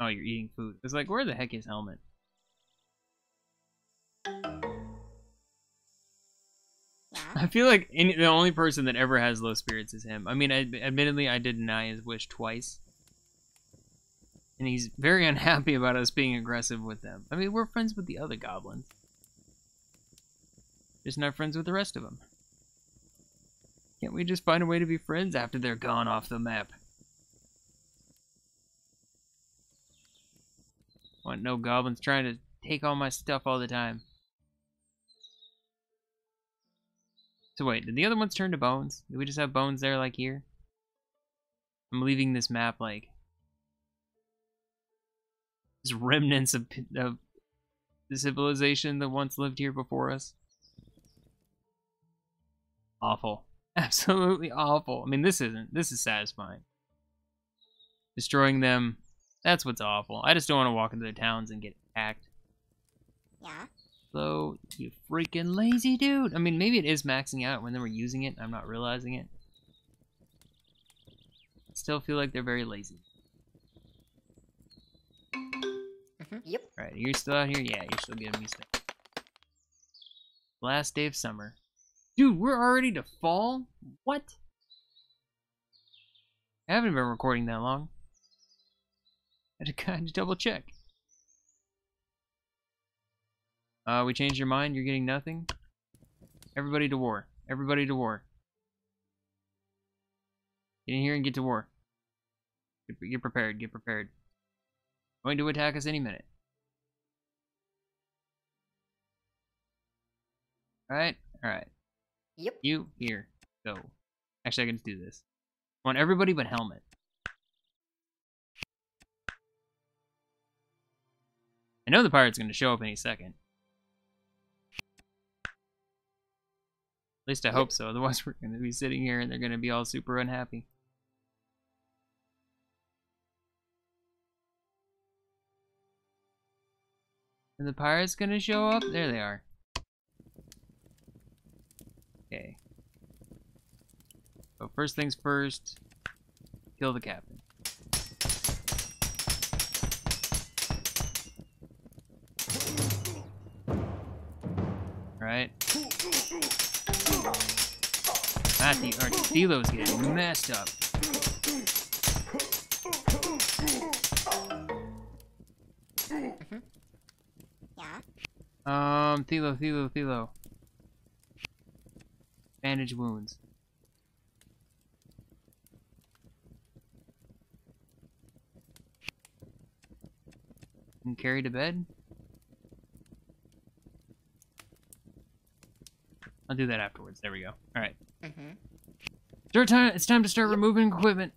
[SPEAKER 1] Oh, you're eating food. It's like, where the heck is Helmet? I feel like any, the only person that ever has low spirits is him. I mean, I, admittedly, I did deny his wish twice. And he's very unhappy about us being aggressive with them. I mean, we're friends with the other goblins. Just not friends with the rest of them. Can't we just find a way to be friends after they're gone off the map? Want no goblins trying to take all my stuff all the time. So wait, did the other ones turn to bones? Did we just have bones there like here? I'm leaving this map like just remnants of, of the civilization that once lived here before us. Awful. Absolutely awful. I mean, this isn't. This is satisfying. Destroying them, that's what's awful. I just don't want to walk into their towns and get attacked.
[SPEAKER 3] Yeah.
[SPEAKER 1] So, you freaking lazy dude. I mean, maybe it is maxing out when they were using it. I'm not realizing it. still feel like they're very lazy.
[SPEAKER 2] Mm-hmm. Yep.
[SPEAKER 1] Right, you're still out here? Yeah, you're still giving me stuff. Last day of summer. Dude, we're already to fall? What? I haven't been recording that long. I had to kind of double check. Uh, we changed your mind. You're getting nothing. Everybody to war. Everybody to war. Get in here and get to war. Get, get prepared. Get prepared. Going to attack us any minute. Alright, alright.
[SPEAKER 2] Yep.
[SPEAKER 1] You, here, go. Actually, I can just do this. I want everybody but Helmet. I know the pirate's going to show up any second. At least I hope so. Otherwise, we're going to be sitting here and they're going to be all super unhappy. And the pirate's going to show up? There they are. Okay. So first things first, kill the captain. Thilo's getting messed up.
[SPEAKER 3] Yeah.
[SPEAKER 1] Um, Thilo, Thilo, Thilo. Bandage wounds. And carry to bed? I'll do that afterwards. There we go. Alright.
[SPEAKER 2] Mm-hmm.
[SPEAKER 1] Start time it's time to start removing equipment.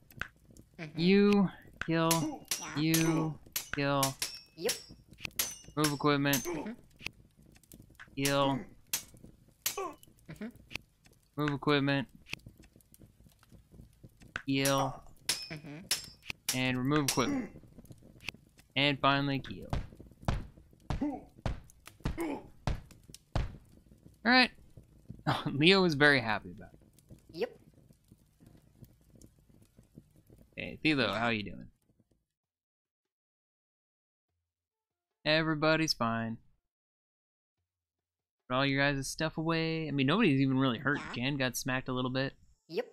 [SPEAKER 2] Mm-hmm.
[SPEAKER 1] You kill,
[SPEAKER 3] Yeah.
[SPEAKER 1] you kill,
[SPEAKER 2] Yep.
[SPEAKER 1] move equipment.
[SPEAKER 2] Mhm.
[SPEAKER 1] Heal.
[SPEAKER 2] Mhm.
[SPEAKER 1] Move equipment. Heal.
[SPEAKER 2] Mm-hmm.
[SPEAKER 1] And remove equipment. And finally heal. Alright. Leo is very happy about it.
[SPEAKER 2] Yep.
[SPEAKER 1] Hey, Thilo, how you doing? Everybody's fine. Put all your guys' stuff away. I mean, nobody's even really hurt.
[SPEAKER 3] Yeah.
[SPEAKER 1] Jan got smacked a little bit.
[SPEAKER 2] Yep.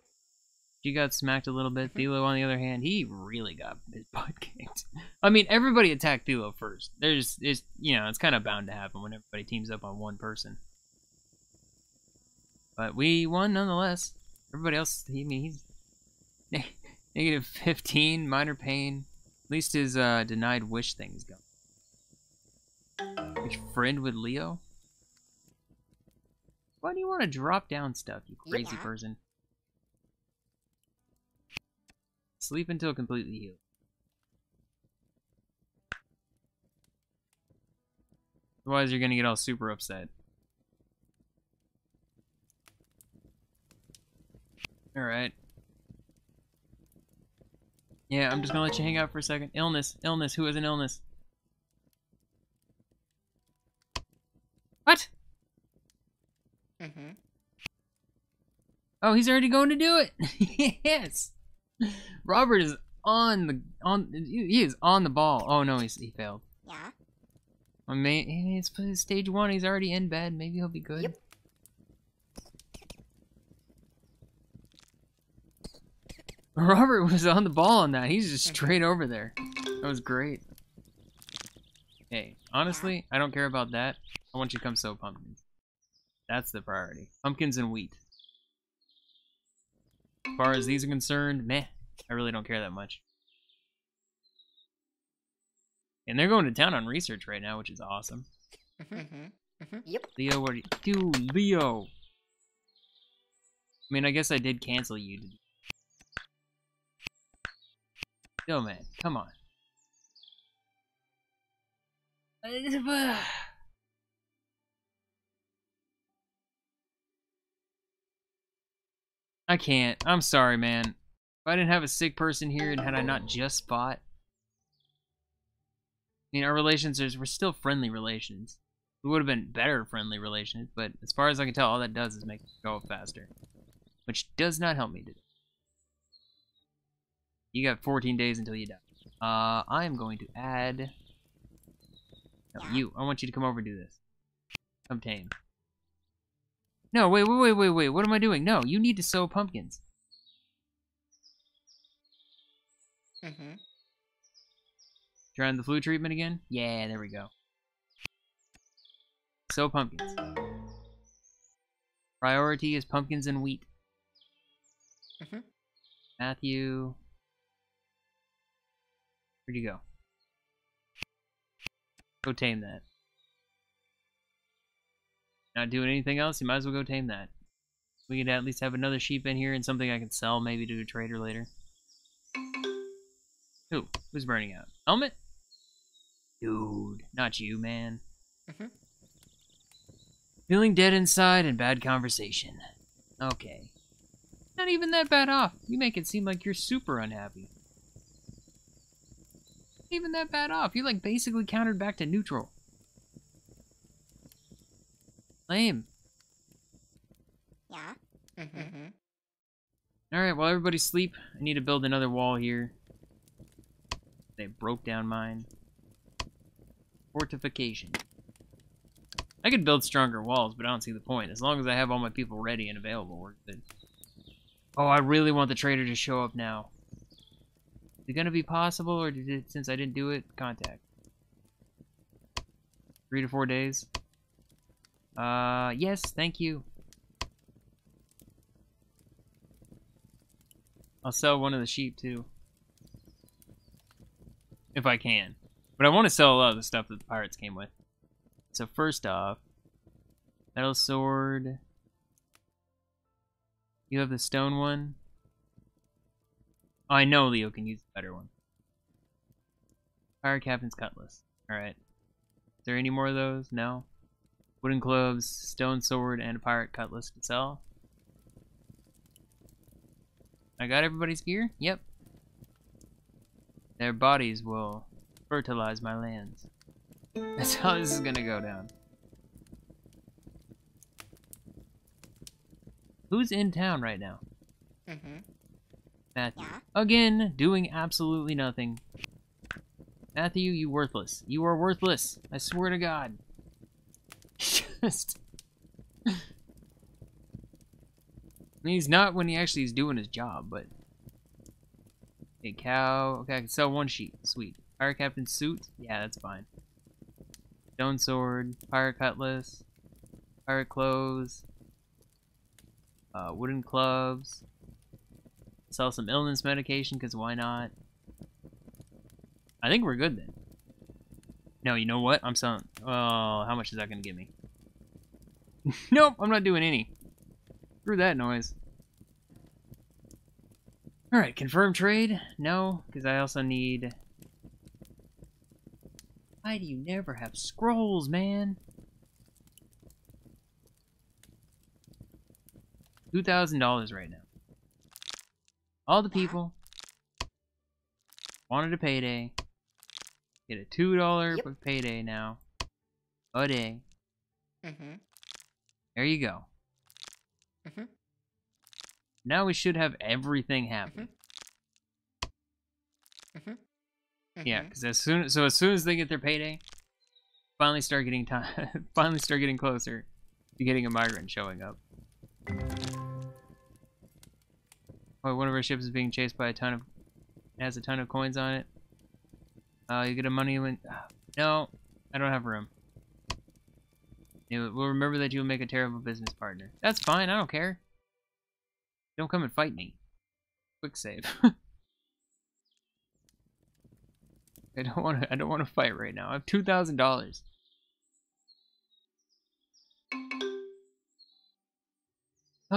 [SPEAKER 1] She got smacked a little bit.
[SPEAKER 2] Mm-hmm.
[SPEAKER 1] Thilo, on the other hand, he really got his butt kicked. I mean, everybody attacked Thilo first. There's, it's, you know, it's kind of bound to happen when everybody teams up on one person. But we won nonetheless. Everybody else, he, I mean, he's negative 15, minor pain. At least his uh, denied wish thing is gone. Which friend with Leo? Why do you want to drop down stuff, you crazy
[SPEAKER 3] Yeah.
[SPEAKER 1] person? Sleep until completely healed. Otherwise, you're gonna get all super upset. Alright. Yeah, I'm just gonna let you hang out for a second. Illness. Illness. Who has an illness? What?
[SPEAKER 2] Mm-hmm.
[SPEAKER 1] Oh, he's already going to do it. yes. Robert is on the on. He is on the ball. Oh no, he's, he failed.
[SPEAKER 3] Yeah.
[SPEAKER 1] I mean, it's it's stage one. He's already in bed. Maybe he'll be good.
[SPEAKER 2] Yep.
[SPEAKER 1] Robert was on the ball on that. He's just straight over there. That was great. Hey, honestly, I don't care about that. I want you to come sow pumpkins. That's the priority. Pumpkins and wheat. As far as these are concerned, meh. I really don't care that much. And they're going to town on research right now, which is awesome.
[SPEAKER 2] Mm-hmm. Mm-hmm. Yep.
[SPEAKER 1] Leo, what are you... Dude, Leo! I mean, I guess I did cancel you. Yo, man, come on. I can't. I'm sorry, man. If I didn't have a sick person here and had I not just fought... I mean, our relations are, we're still friendly relations. We would have been better friendly relations, but as far as I can tell, all that does is make it go faster. Which does not help me today. You got 14 days until you die. Uh, I am going to add. No, you. I want you to come over and do this. Come tame. No, wait, wait, wait, wait, wait. What am I doing? No, you need to sow pumpkins.
[SPEAKER 2] Mm-hmm.
[SPEAKER 1] Trying the flu treatment again? Yeah, there we go. Sow pumpkins. Priority is pumpkins and wheat.
[SPEAKER 2] Mhm.
[SPEAKER 1] Matthew. Where'd you go? Go tame that. Not doing anything else? You might as well go tame that. We could at least have another sheep in here and something I can sell maybe to a trader later. Who? Who's burning out? Helmet? Dude, not you, man.
[SPEAKER 2] Mm -hmm.
[SPEAKER 1] Feeling dead inside and bad conversation. Okay. Not even that bad off. You make it seem like you're super unhappy. Even that bad off. You like basically countered back to neutral. Lame.
[SPEAKER 3] Yeah.
[SPEAKER 2] Mm-hmm.
[SPEAKER 1] Alright, while everybody sleep, I need to build another wall here. They broke down mine. Fortification. I could build stronger walls, but I don't see the point. As long as I have all my people ready and available, we're good. Oh, I really want the trader to show up now. Is it gonna be possible, or did it, since I didn't do it, contact? Three to four days? Uh, yes, thank you. I'll sell one of the sheep too. If I can. But I want to sell a lot of the stuff that the pirates came with. So first off, metal sword. You have the stone one. Oh, I know Leo can use a better one. Fire Captain's Cutlass. Alright. Is there any more of those? No? Wooden clubs, stone sword, and a pirate cutlass to sell. I got everybody's gear? Yep. Their bodies will fertilize my lands. That's how this is gonna go down. Who's in town right now?
[SPEAKER 2] Mm-hmm.
[SPEAKER 1] Matthew.
[SPEAKER 3] Yeah.
[SPEAKER 1] Again, doing absolutely nothing. Matthew, you worthless. You are worthless. I swear to God. Just. He's not when he actually is doing his job, but. A cow. Okay, I can sell one sheep. Sweet. Fire captain suit. Yeah, that's fine. Stone sword. Pirate cutlass. Pirate clothes. Uh, wooden clubs. Sell some illness medication, because why not? I think we're good then. No, you know what? I'm selling. Oh, how much is that going to give me? nope, I'm not doing any. Screw that noise. Alright, confirm trade? No, because I also need... Why do you never have scrolls, man? $2,000 right now. All the people wanted a payday. Get a $2
[SPEAKER 2] Yep.
[SPEAKER 1] payday now. A day.
[SPEAKER 2] Mm-hmm.
[SPEAKER 1] There you go.
[SPEAKER 2] Mhm.
[SPEAKER 1] Now we should have everything happen.
[SPEAKER 2] Mm-hmm.
[SPEAKER 1] Yeah, because as soon so as soon as they get their payday, finally start getting time, finally start getting closer to getting a migrant showing up. Oh, one of our ships is being chased by a ton of has a ton of coins on it. Uh, you get a money when no, I don't have room. You will remember that you will make a terrible business partner. That's fine. I don't care. Don't come and fight me. Quick save. I don't want to. I don't want to fight right now. I have two thousand dollars.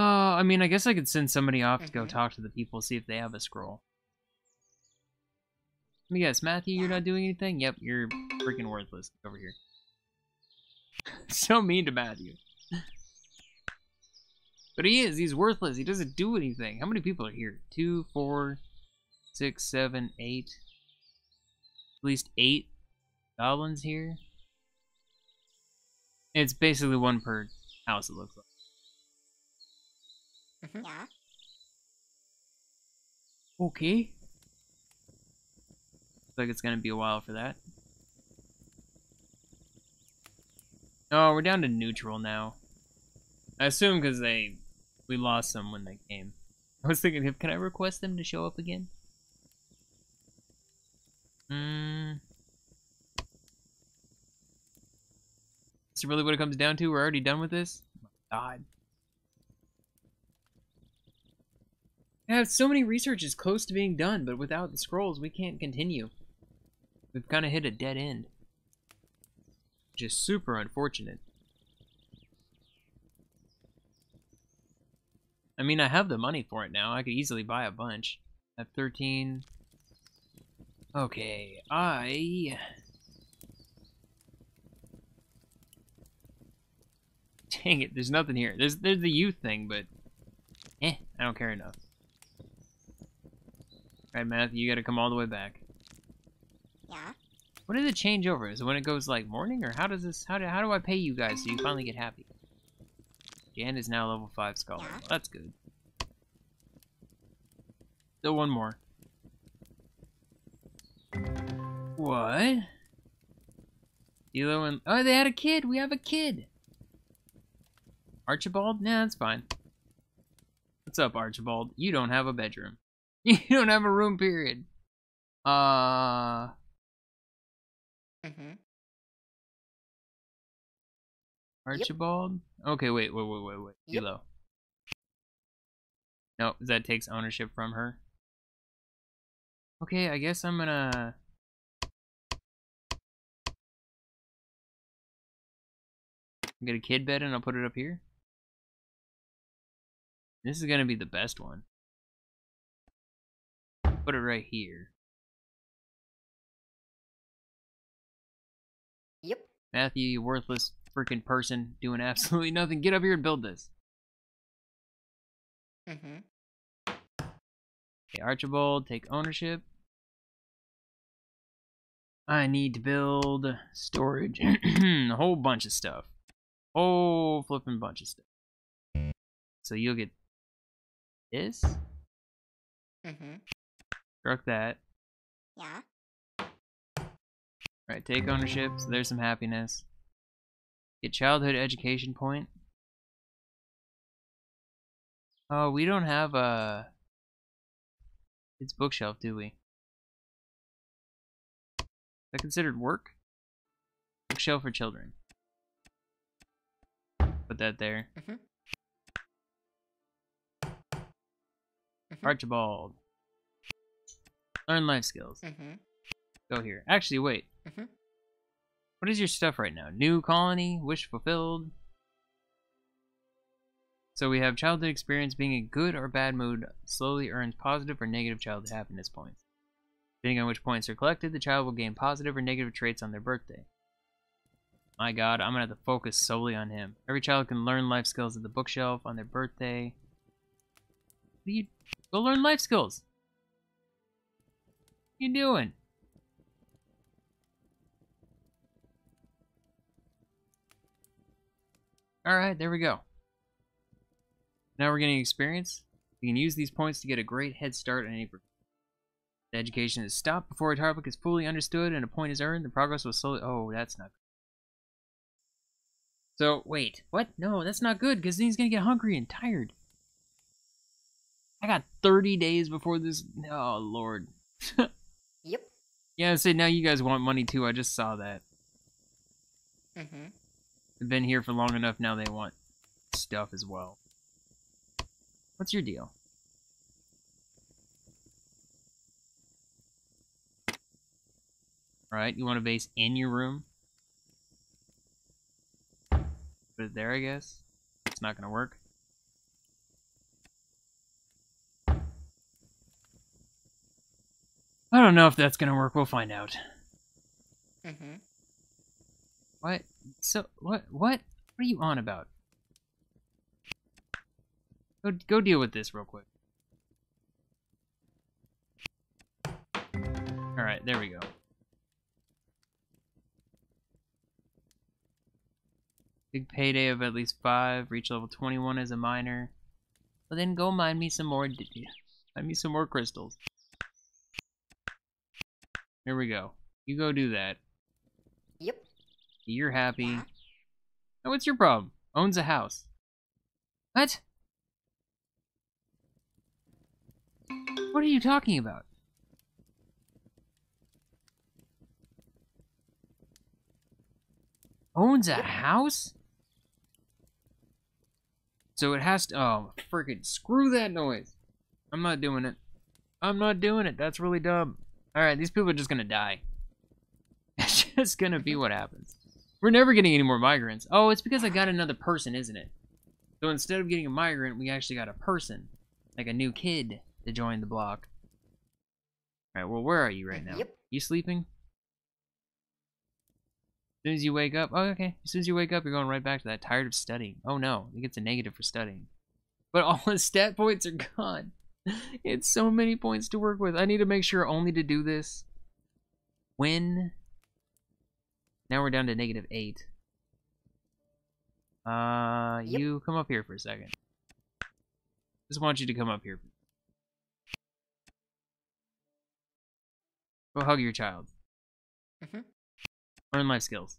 [SPEAKER 1] Oh, I mean, I guess I could send somebody off to go
[SPEAKER 2] Mhm.
[SPEAKER 1] talk to the people, see if they have a scroll. Let me guess, Matthew, you're not doing anything? Yep, you're freaking worthless. Over here. so mean to Matthew. But he is. He's worthless. He doesn't do anything. How many people are here? Two, four, six, seven, eight. At least eight goblins here. It's basically one per house, it looks like.
[SPEAKER 3] Yeah.
[SPEAKER 1] Okay. Looks like it's gonna be a while for that. Oh, we're down to neutral now. I assume because they we lost them when they came. I was thinking, can I request them to show up again? Hmm. Is really what it comes down to? We're already done with this? Oh my God. I have so many researches close to being done, but without the scrolls, we can't continue. We've kind of hit a dead end. Is super unfortunate. I mean, I have the money for it now. I could easily buy a bunch. Have 13. Okay, I... Dang it, there's nothing here. There's there's the youth thing, but... Eh, I don't care enough. Alright, Matthew, you gotta come all the way back.
[SPEAKER 3] Yeah.
[SPEAKER 1] What does it change over? Is it when it goes like morning, or how does this? How do how do I pay you guys so you finally get happy? Jan is now level five scholar.
[SPEAKER 3] Yeah.
[SPEAKER 1] That's good. Still one more. What? Elo and oh, they had a kid. We have a kid. Archibald? Nah, that's fine. What's up, Archibald? You don't have a bedroom. You don't have a room. Period. Uh.
[SPEAKER 2] Mm-hmm.
[SPEAKER 1] Archibald? Okay, wait, wait, wait, wait, wait.
[SPEAKER 2] Yep.
[SPEAKER 1] Elo. No, that takes ownership from her. Okay, I guess I'm gonna... Get a kid bed and I'll put it up here. This is gonna be the best one. Put it right here.
[SPEAKER 2] Yep.
[SPEAKER 1] Matthew, you worthless freaking person doing absolutely nothing. Get up here and build this.
[SPEAKER 2] Mm-hmm.
[SPEAKER 1] Okay, Archibald, take ownership. I need to build storage. a whole bunch of stuff. Whole flipping bunch of stuff. So you'll get this.
[SPEAKER 2] Mm-hmm.
[SPEAKER 1] Struck that.
[SPEAKER 3] Yeah.
[SPEAKER 1] Alright, take ownership. So there's some happiness. Get childhood education point. Oh, we don't have a it's bookshelf, do we? Is that considered work? Bookshelf for children. Put that there.
[SPEAKER 2] Mhm. Mhm.
[SPEAKER 1] Archibald. Learn life skills.
[SPEAKER 2] Mm-hmm.
[SPEAKER 1] Go here. Actually, wait.
[SPEAKER 2] Mhm.
[SPEAKER 1] What is your stuff right now? New colony, wish fulfilled. So we have childhood experience being in good or bad mood slowly earns positive or negative childhood happiness points. Depending on which points are collected, the child will gain positive or negative traits on their birthday. My god, I'm gonna have to focus solely on him. Every child can learn life skills at the bookshelf on their birthday. What are you go learn life skills? You doing? Alright, there we go. Now we're getting experience. We can use these points to get a great head start on any The education is stopped before a topic is fully understood and a point is earned. The progress will slowly. Oh, that's not good. So, wait. What? No, that's not good because then he's going to get hungry and tired. I got 30 days before this. Oh, Lord.
[SPEAKER 2] Yep.
[SPEAKER 1] Yeah, I said now you guys want money too. I just saw that.
[SPEAKER 2] Mm-hmm.
[SPEAKER 1] They've been here for long enough now they want stuff as well. What's your deal? Alright, you want a base in your room? Put it there, I guess. It's not gonna work. I don't know if that's gonna work. We'll find out.
[SPEAKER 2] Mm-hmm.
[SPEAKER 1] What? So what? What? What are you on about? Go go deal with this real quick. All right, there we go. Big payday of at least five. Reach level twenty-one as a miner. Well, then go mine me some more. Mine me some more crystals. Here we go. You go do that.
[SPEAKER 2] Yep.
[SPEAKER 1] You're happy. Uh-huh.
[SPEAKER 3] Yeah.
[SPEAKER 1] Oh, what's your problem? Owns a house. What? What are you talking about? Owns a house? So it has to. Oh, freaking screw that noise. I'm not doing it. I'm not doing it. That's really dumb. Alright, these people are just gonna die. It's just gonna be what happens. We're never getting any more migrants. Oh, it's because I got another person, isn't it? So instead of getting a migrant, we actually got a person. Like a new kid to join the block. Alright, well, where are you right now?
[SPEAKER 2] Yep.
[SPEAKER 1] You sleeping? As soon as you wake up, oh, okay. As soon as you wake up, you're going right back to that. Tired of studying. Oh no, it gets a negative for studying. But all his stat points are gone. It's so many points to work with. I need to make sure only to do this when. Now we're down to negative eight. Uh,
[SPEAKER 2] Yep.
[SPEAKER 1] you come up here for a second. Just want you to come up here. Go hug your child.
[SPEAKER 2] Mhm.
[SPEAKER 1] Learn life skills.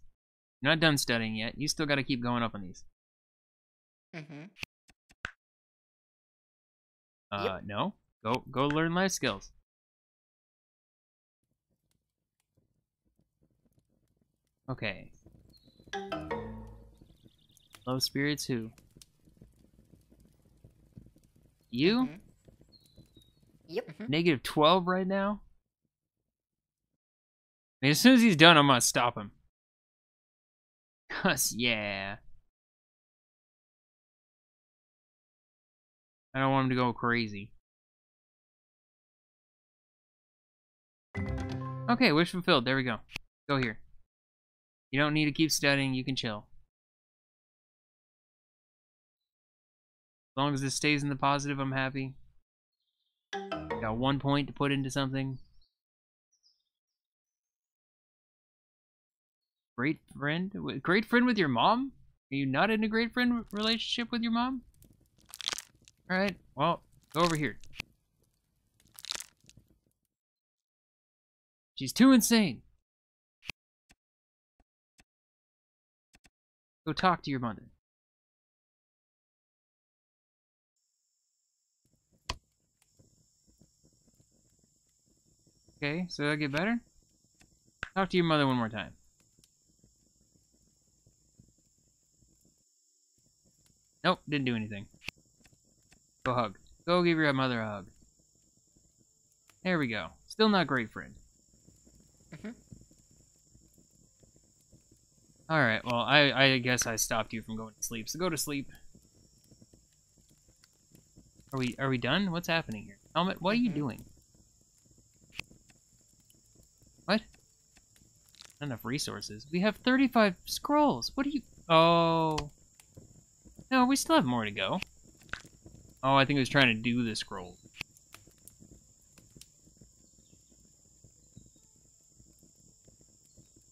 [SPEAKER 1] You're not done studying yet. You still got to keep going up on these.
[SPEAKER 2] Mm-hmm.
[SPEAKER 1] Uh, no. Go go learn life skills. Okay. Low spirits who? You?
[SPEAKER 2] Mhm. Yep. mhm.
[SPEAKER 1] Negative 12 right now? I mean, as soon as he's done, I'm gonna stop him. Cause, yeah. I don't want him to go crazy. Okay, wish fulfilled. There we go. Go here. You don't need to keep studying. You can chill. As long as this stays in the positive, I'm happy. Got one point to put into something. Great friend? Great friend with your mom? Are you not in a great friend relationship with your mom? Alright, well, go over here. She's too insane. Go talk to your mother. Okay, so that get better? Talk to your mother one more time. Nope, didn't do anything. Go hug. Go give your mother a hug. There we go. Still not great friend.
[SPEAKER 2] Mhm.
[SPEAKER 1] Alright, well, I, I guess I stopped you from going to sleep, so go to sleep. Are we are we done? What's happening here? Helmet, what are you
[SPEAKER 2] Mhm.
[SPEAKER 1] doing? What? Not enough resources. We have 35 scrolls. What are you... Oh... No, we still have more to go. Oh, I think he was trying to do the scroll.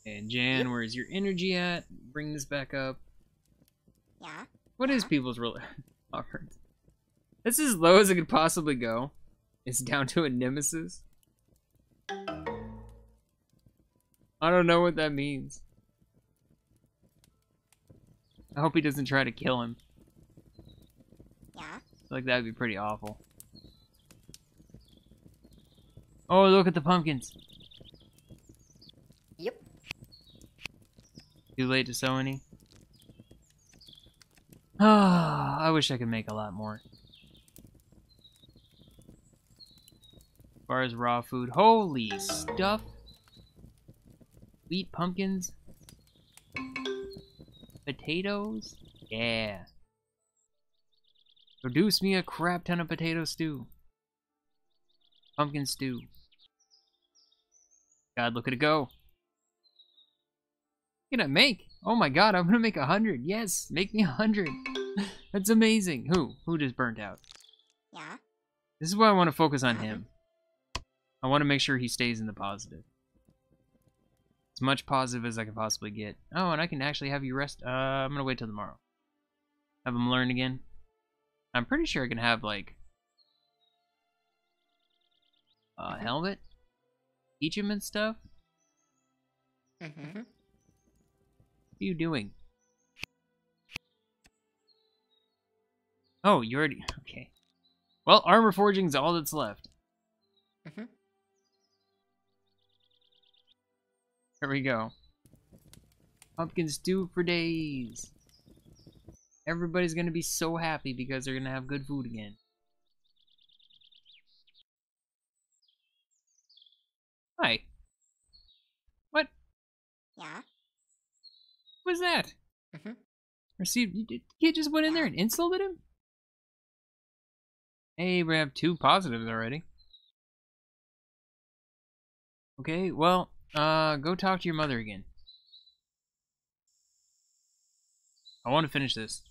[SPEAKER 1] And Jan,
[SPEAKER 2] Yep.
[SPEAKER 1] where's your energy at? Bring this back up.
[SPEAKER 3] Yeah.
[SPEAKER 1] What is people's real? This is as low as it could possibly go. It's down to a nemesis. I don't know what that means. I hope he doesn't try to kill him. Like that'd be pretty awful. Oh, look at the pumpkins.
[SPEAKER 2] Yep.
[SPEAKER 1] Too late to sow any. Ah, I wish I could make a lot more. As far as raw food, holy stuff! Wheat pumpkins, potatoes, yeah. Produce me a crap ton of potato stew. Pumpkin stew. God, look at it go. What can I make? Oh my god, I'm gonna make a hundred. Yes, make me a hundred. That's amazing. Who? Who just burnt out?
[SPEAKER 3] Yeah.
[SPEAKER 1] This is why I want to focus on him. I want to make sure he stays in the positive. As much positive as I can possibly get. Oh, and I can actually have you rest. Uh, I'm gonna wait till tomorrow. Have him learn again. I'm pretty sure I can have like a helmet, teach him and stuff.
[SPEAKER 2] Mhm.
[SPEAKER 1] What are you doing? Oh, you already... Okay. Well, armor forging's all that's left.
[SPEAKER 2] Mhm.
[SPEAKER 1] There we go. Pumpkin stew for days. Everybody's gonna be so happy because they're gonna have good food again. Hi. What
[SPEAKER 3] Yeah.
[SPEAKER 1] was that?
[SPEAKER 2] Mhm.
[SPEAKER 1] Received. You did, kid just went in there and insulted him? Hey, we have two positives already. Okay, well, uh, go talk to your mother again. I want to finish this.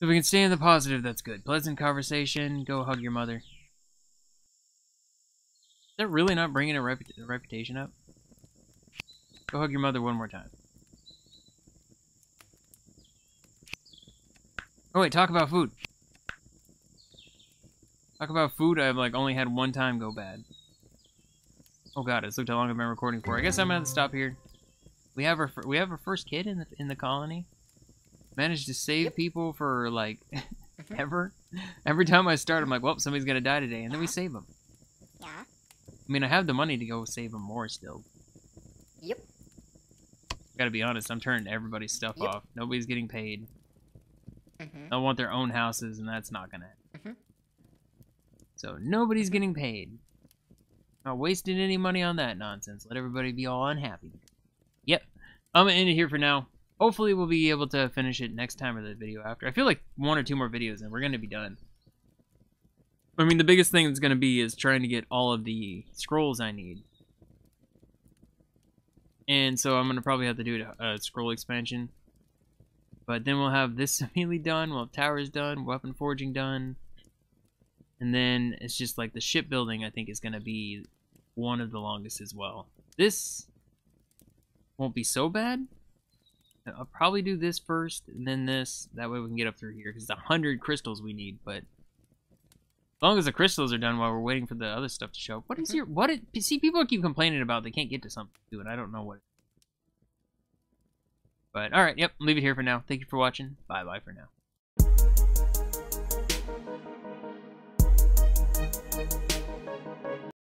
[SPEAKER 1] If we can stay in the positive, that's good. Pleasant conversation. Go hug your mother. That really not bringing a repu- reputation up? Go hug your mother one more time. Oh wait, talk about food. Talk about food. I've like only had one time go bad. Oh god, it's looked how long I've been recording for. I guess I'm gonna stop here. We have our we have our first kid in the in the colony. Managed to save
[SPEAKER 2] Yep.
[SPEAKER 1] people for like
[SPEAKER 2] Mhm.
[SPEAKER 1] ever. Every time I start, I'm like, well, somebody's gonna die today, and then we save them.
[SPEAKER 3] Yeah.
[SPEAKER 1] I mean, I have the money to go save them more still.
[SPEAKER 2] Yep.
[SPEAKER 1] Gotta be honest, I'm turning everybody's stuff
[SPEAKER 2] Yep.
[SPEAKER 1] off. Nobody's getting paid.
[SPEAKER 2] Mhm.
[SPEAKER 1] I want their own houses, and that's not gonna happen.
[SPEAKER 2] Mhm.
[SPEAKER 1] So nobody's getting paid. Not wasting any money on that nonsense. Let everybody be all unhappy. Yep. I'm gonna end it here for now. Hopefully we'll be able to finish it next time or the video after. I feel like one or two more videos and we're gonna be done. I mean the biggest thing that's gonna be is trying to get all of the scrolls I need. And so I'm gonna probably have to do a, a uh, scroll expansion. But then we'll have this immediately done, we'll have towers done, weapon forging done. And then it's just like the shipbuilding I think is gonna be one of the longest as well. This won't be so bad. I'll probably do this first and then this. That way we can get up through here because it's a hundred crystals we need. But as long as the crystals are done while we're waiting for the other stuff to show up. What is mm-hmm. your what? It, see, people keep complaining about they can't get to something to do, and I don't know what. But all right, yep, leave it here for now. Thank you for watching. Bye bye for now.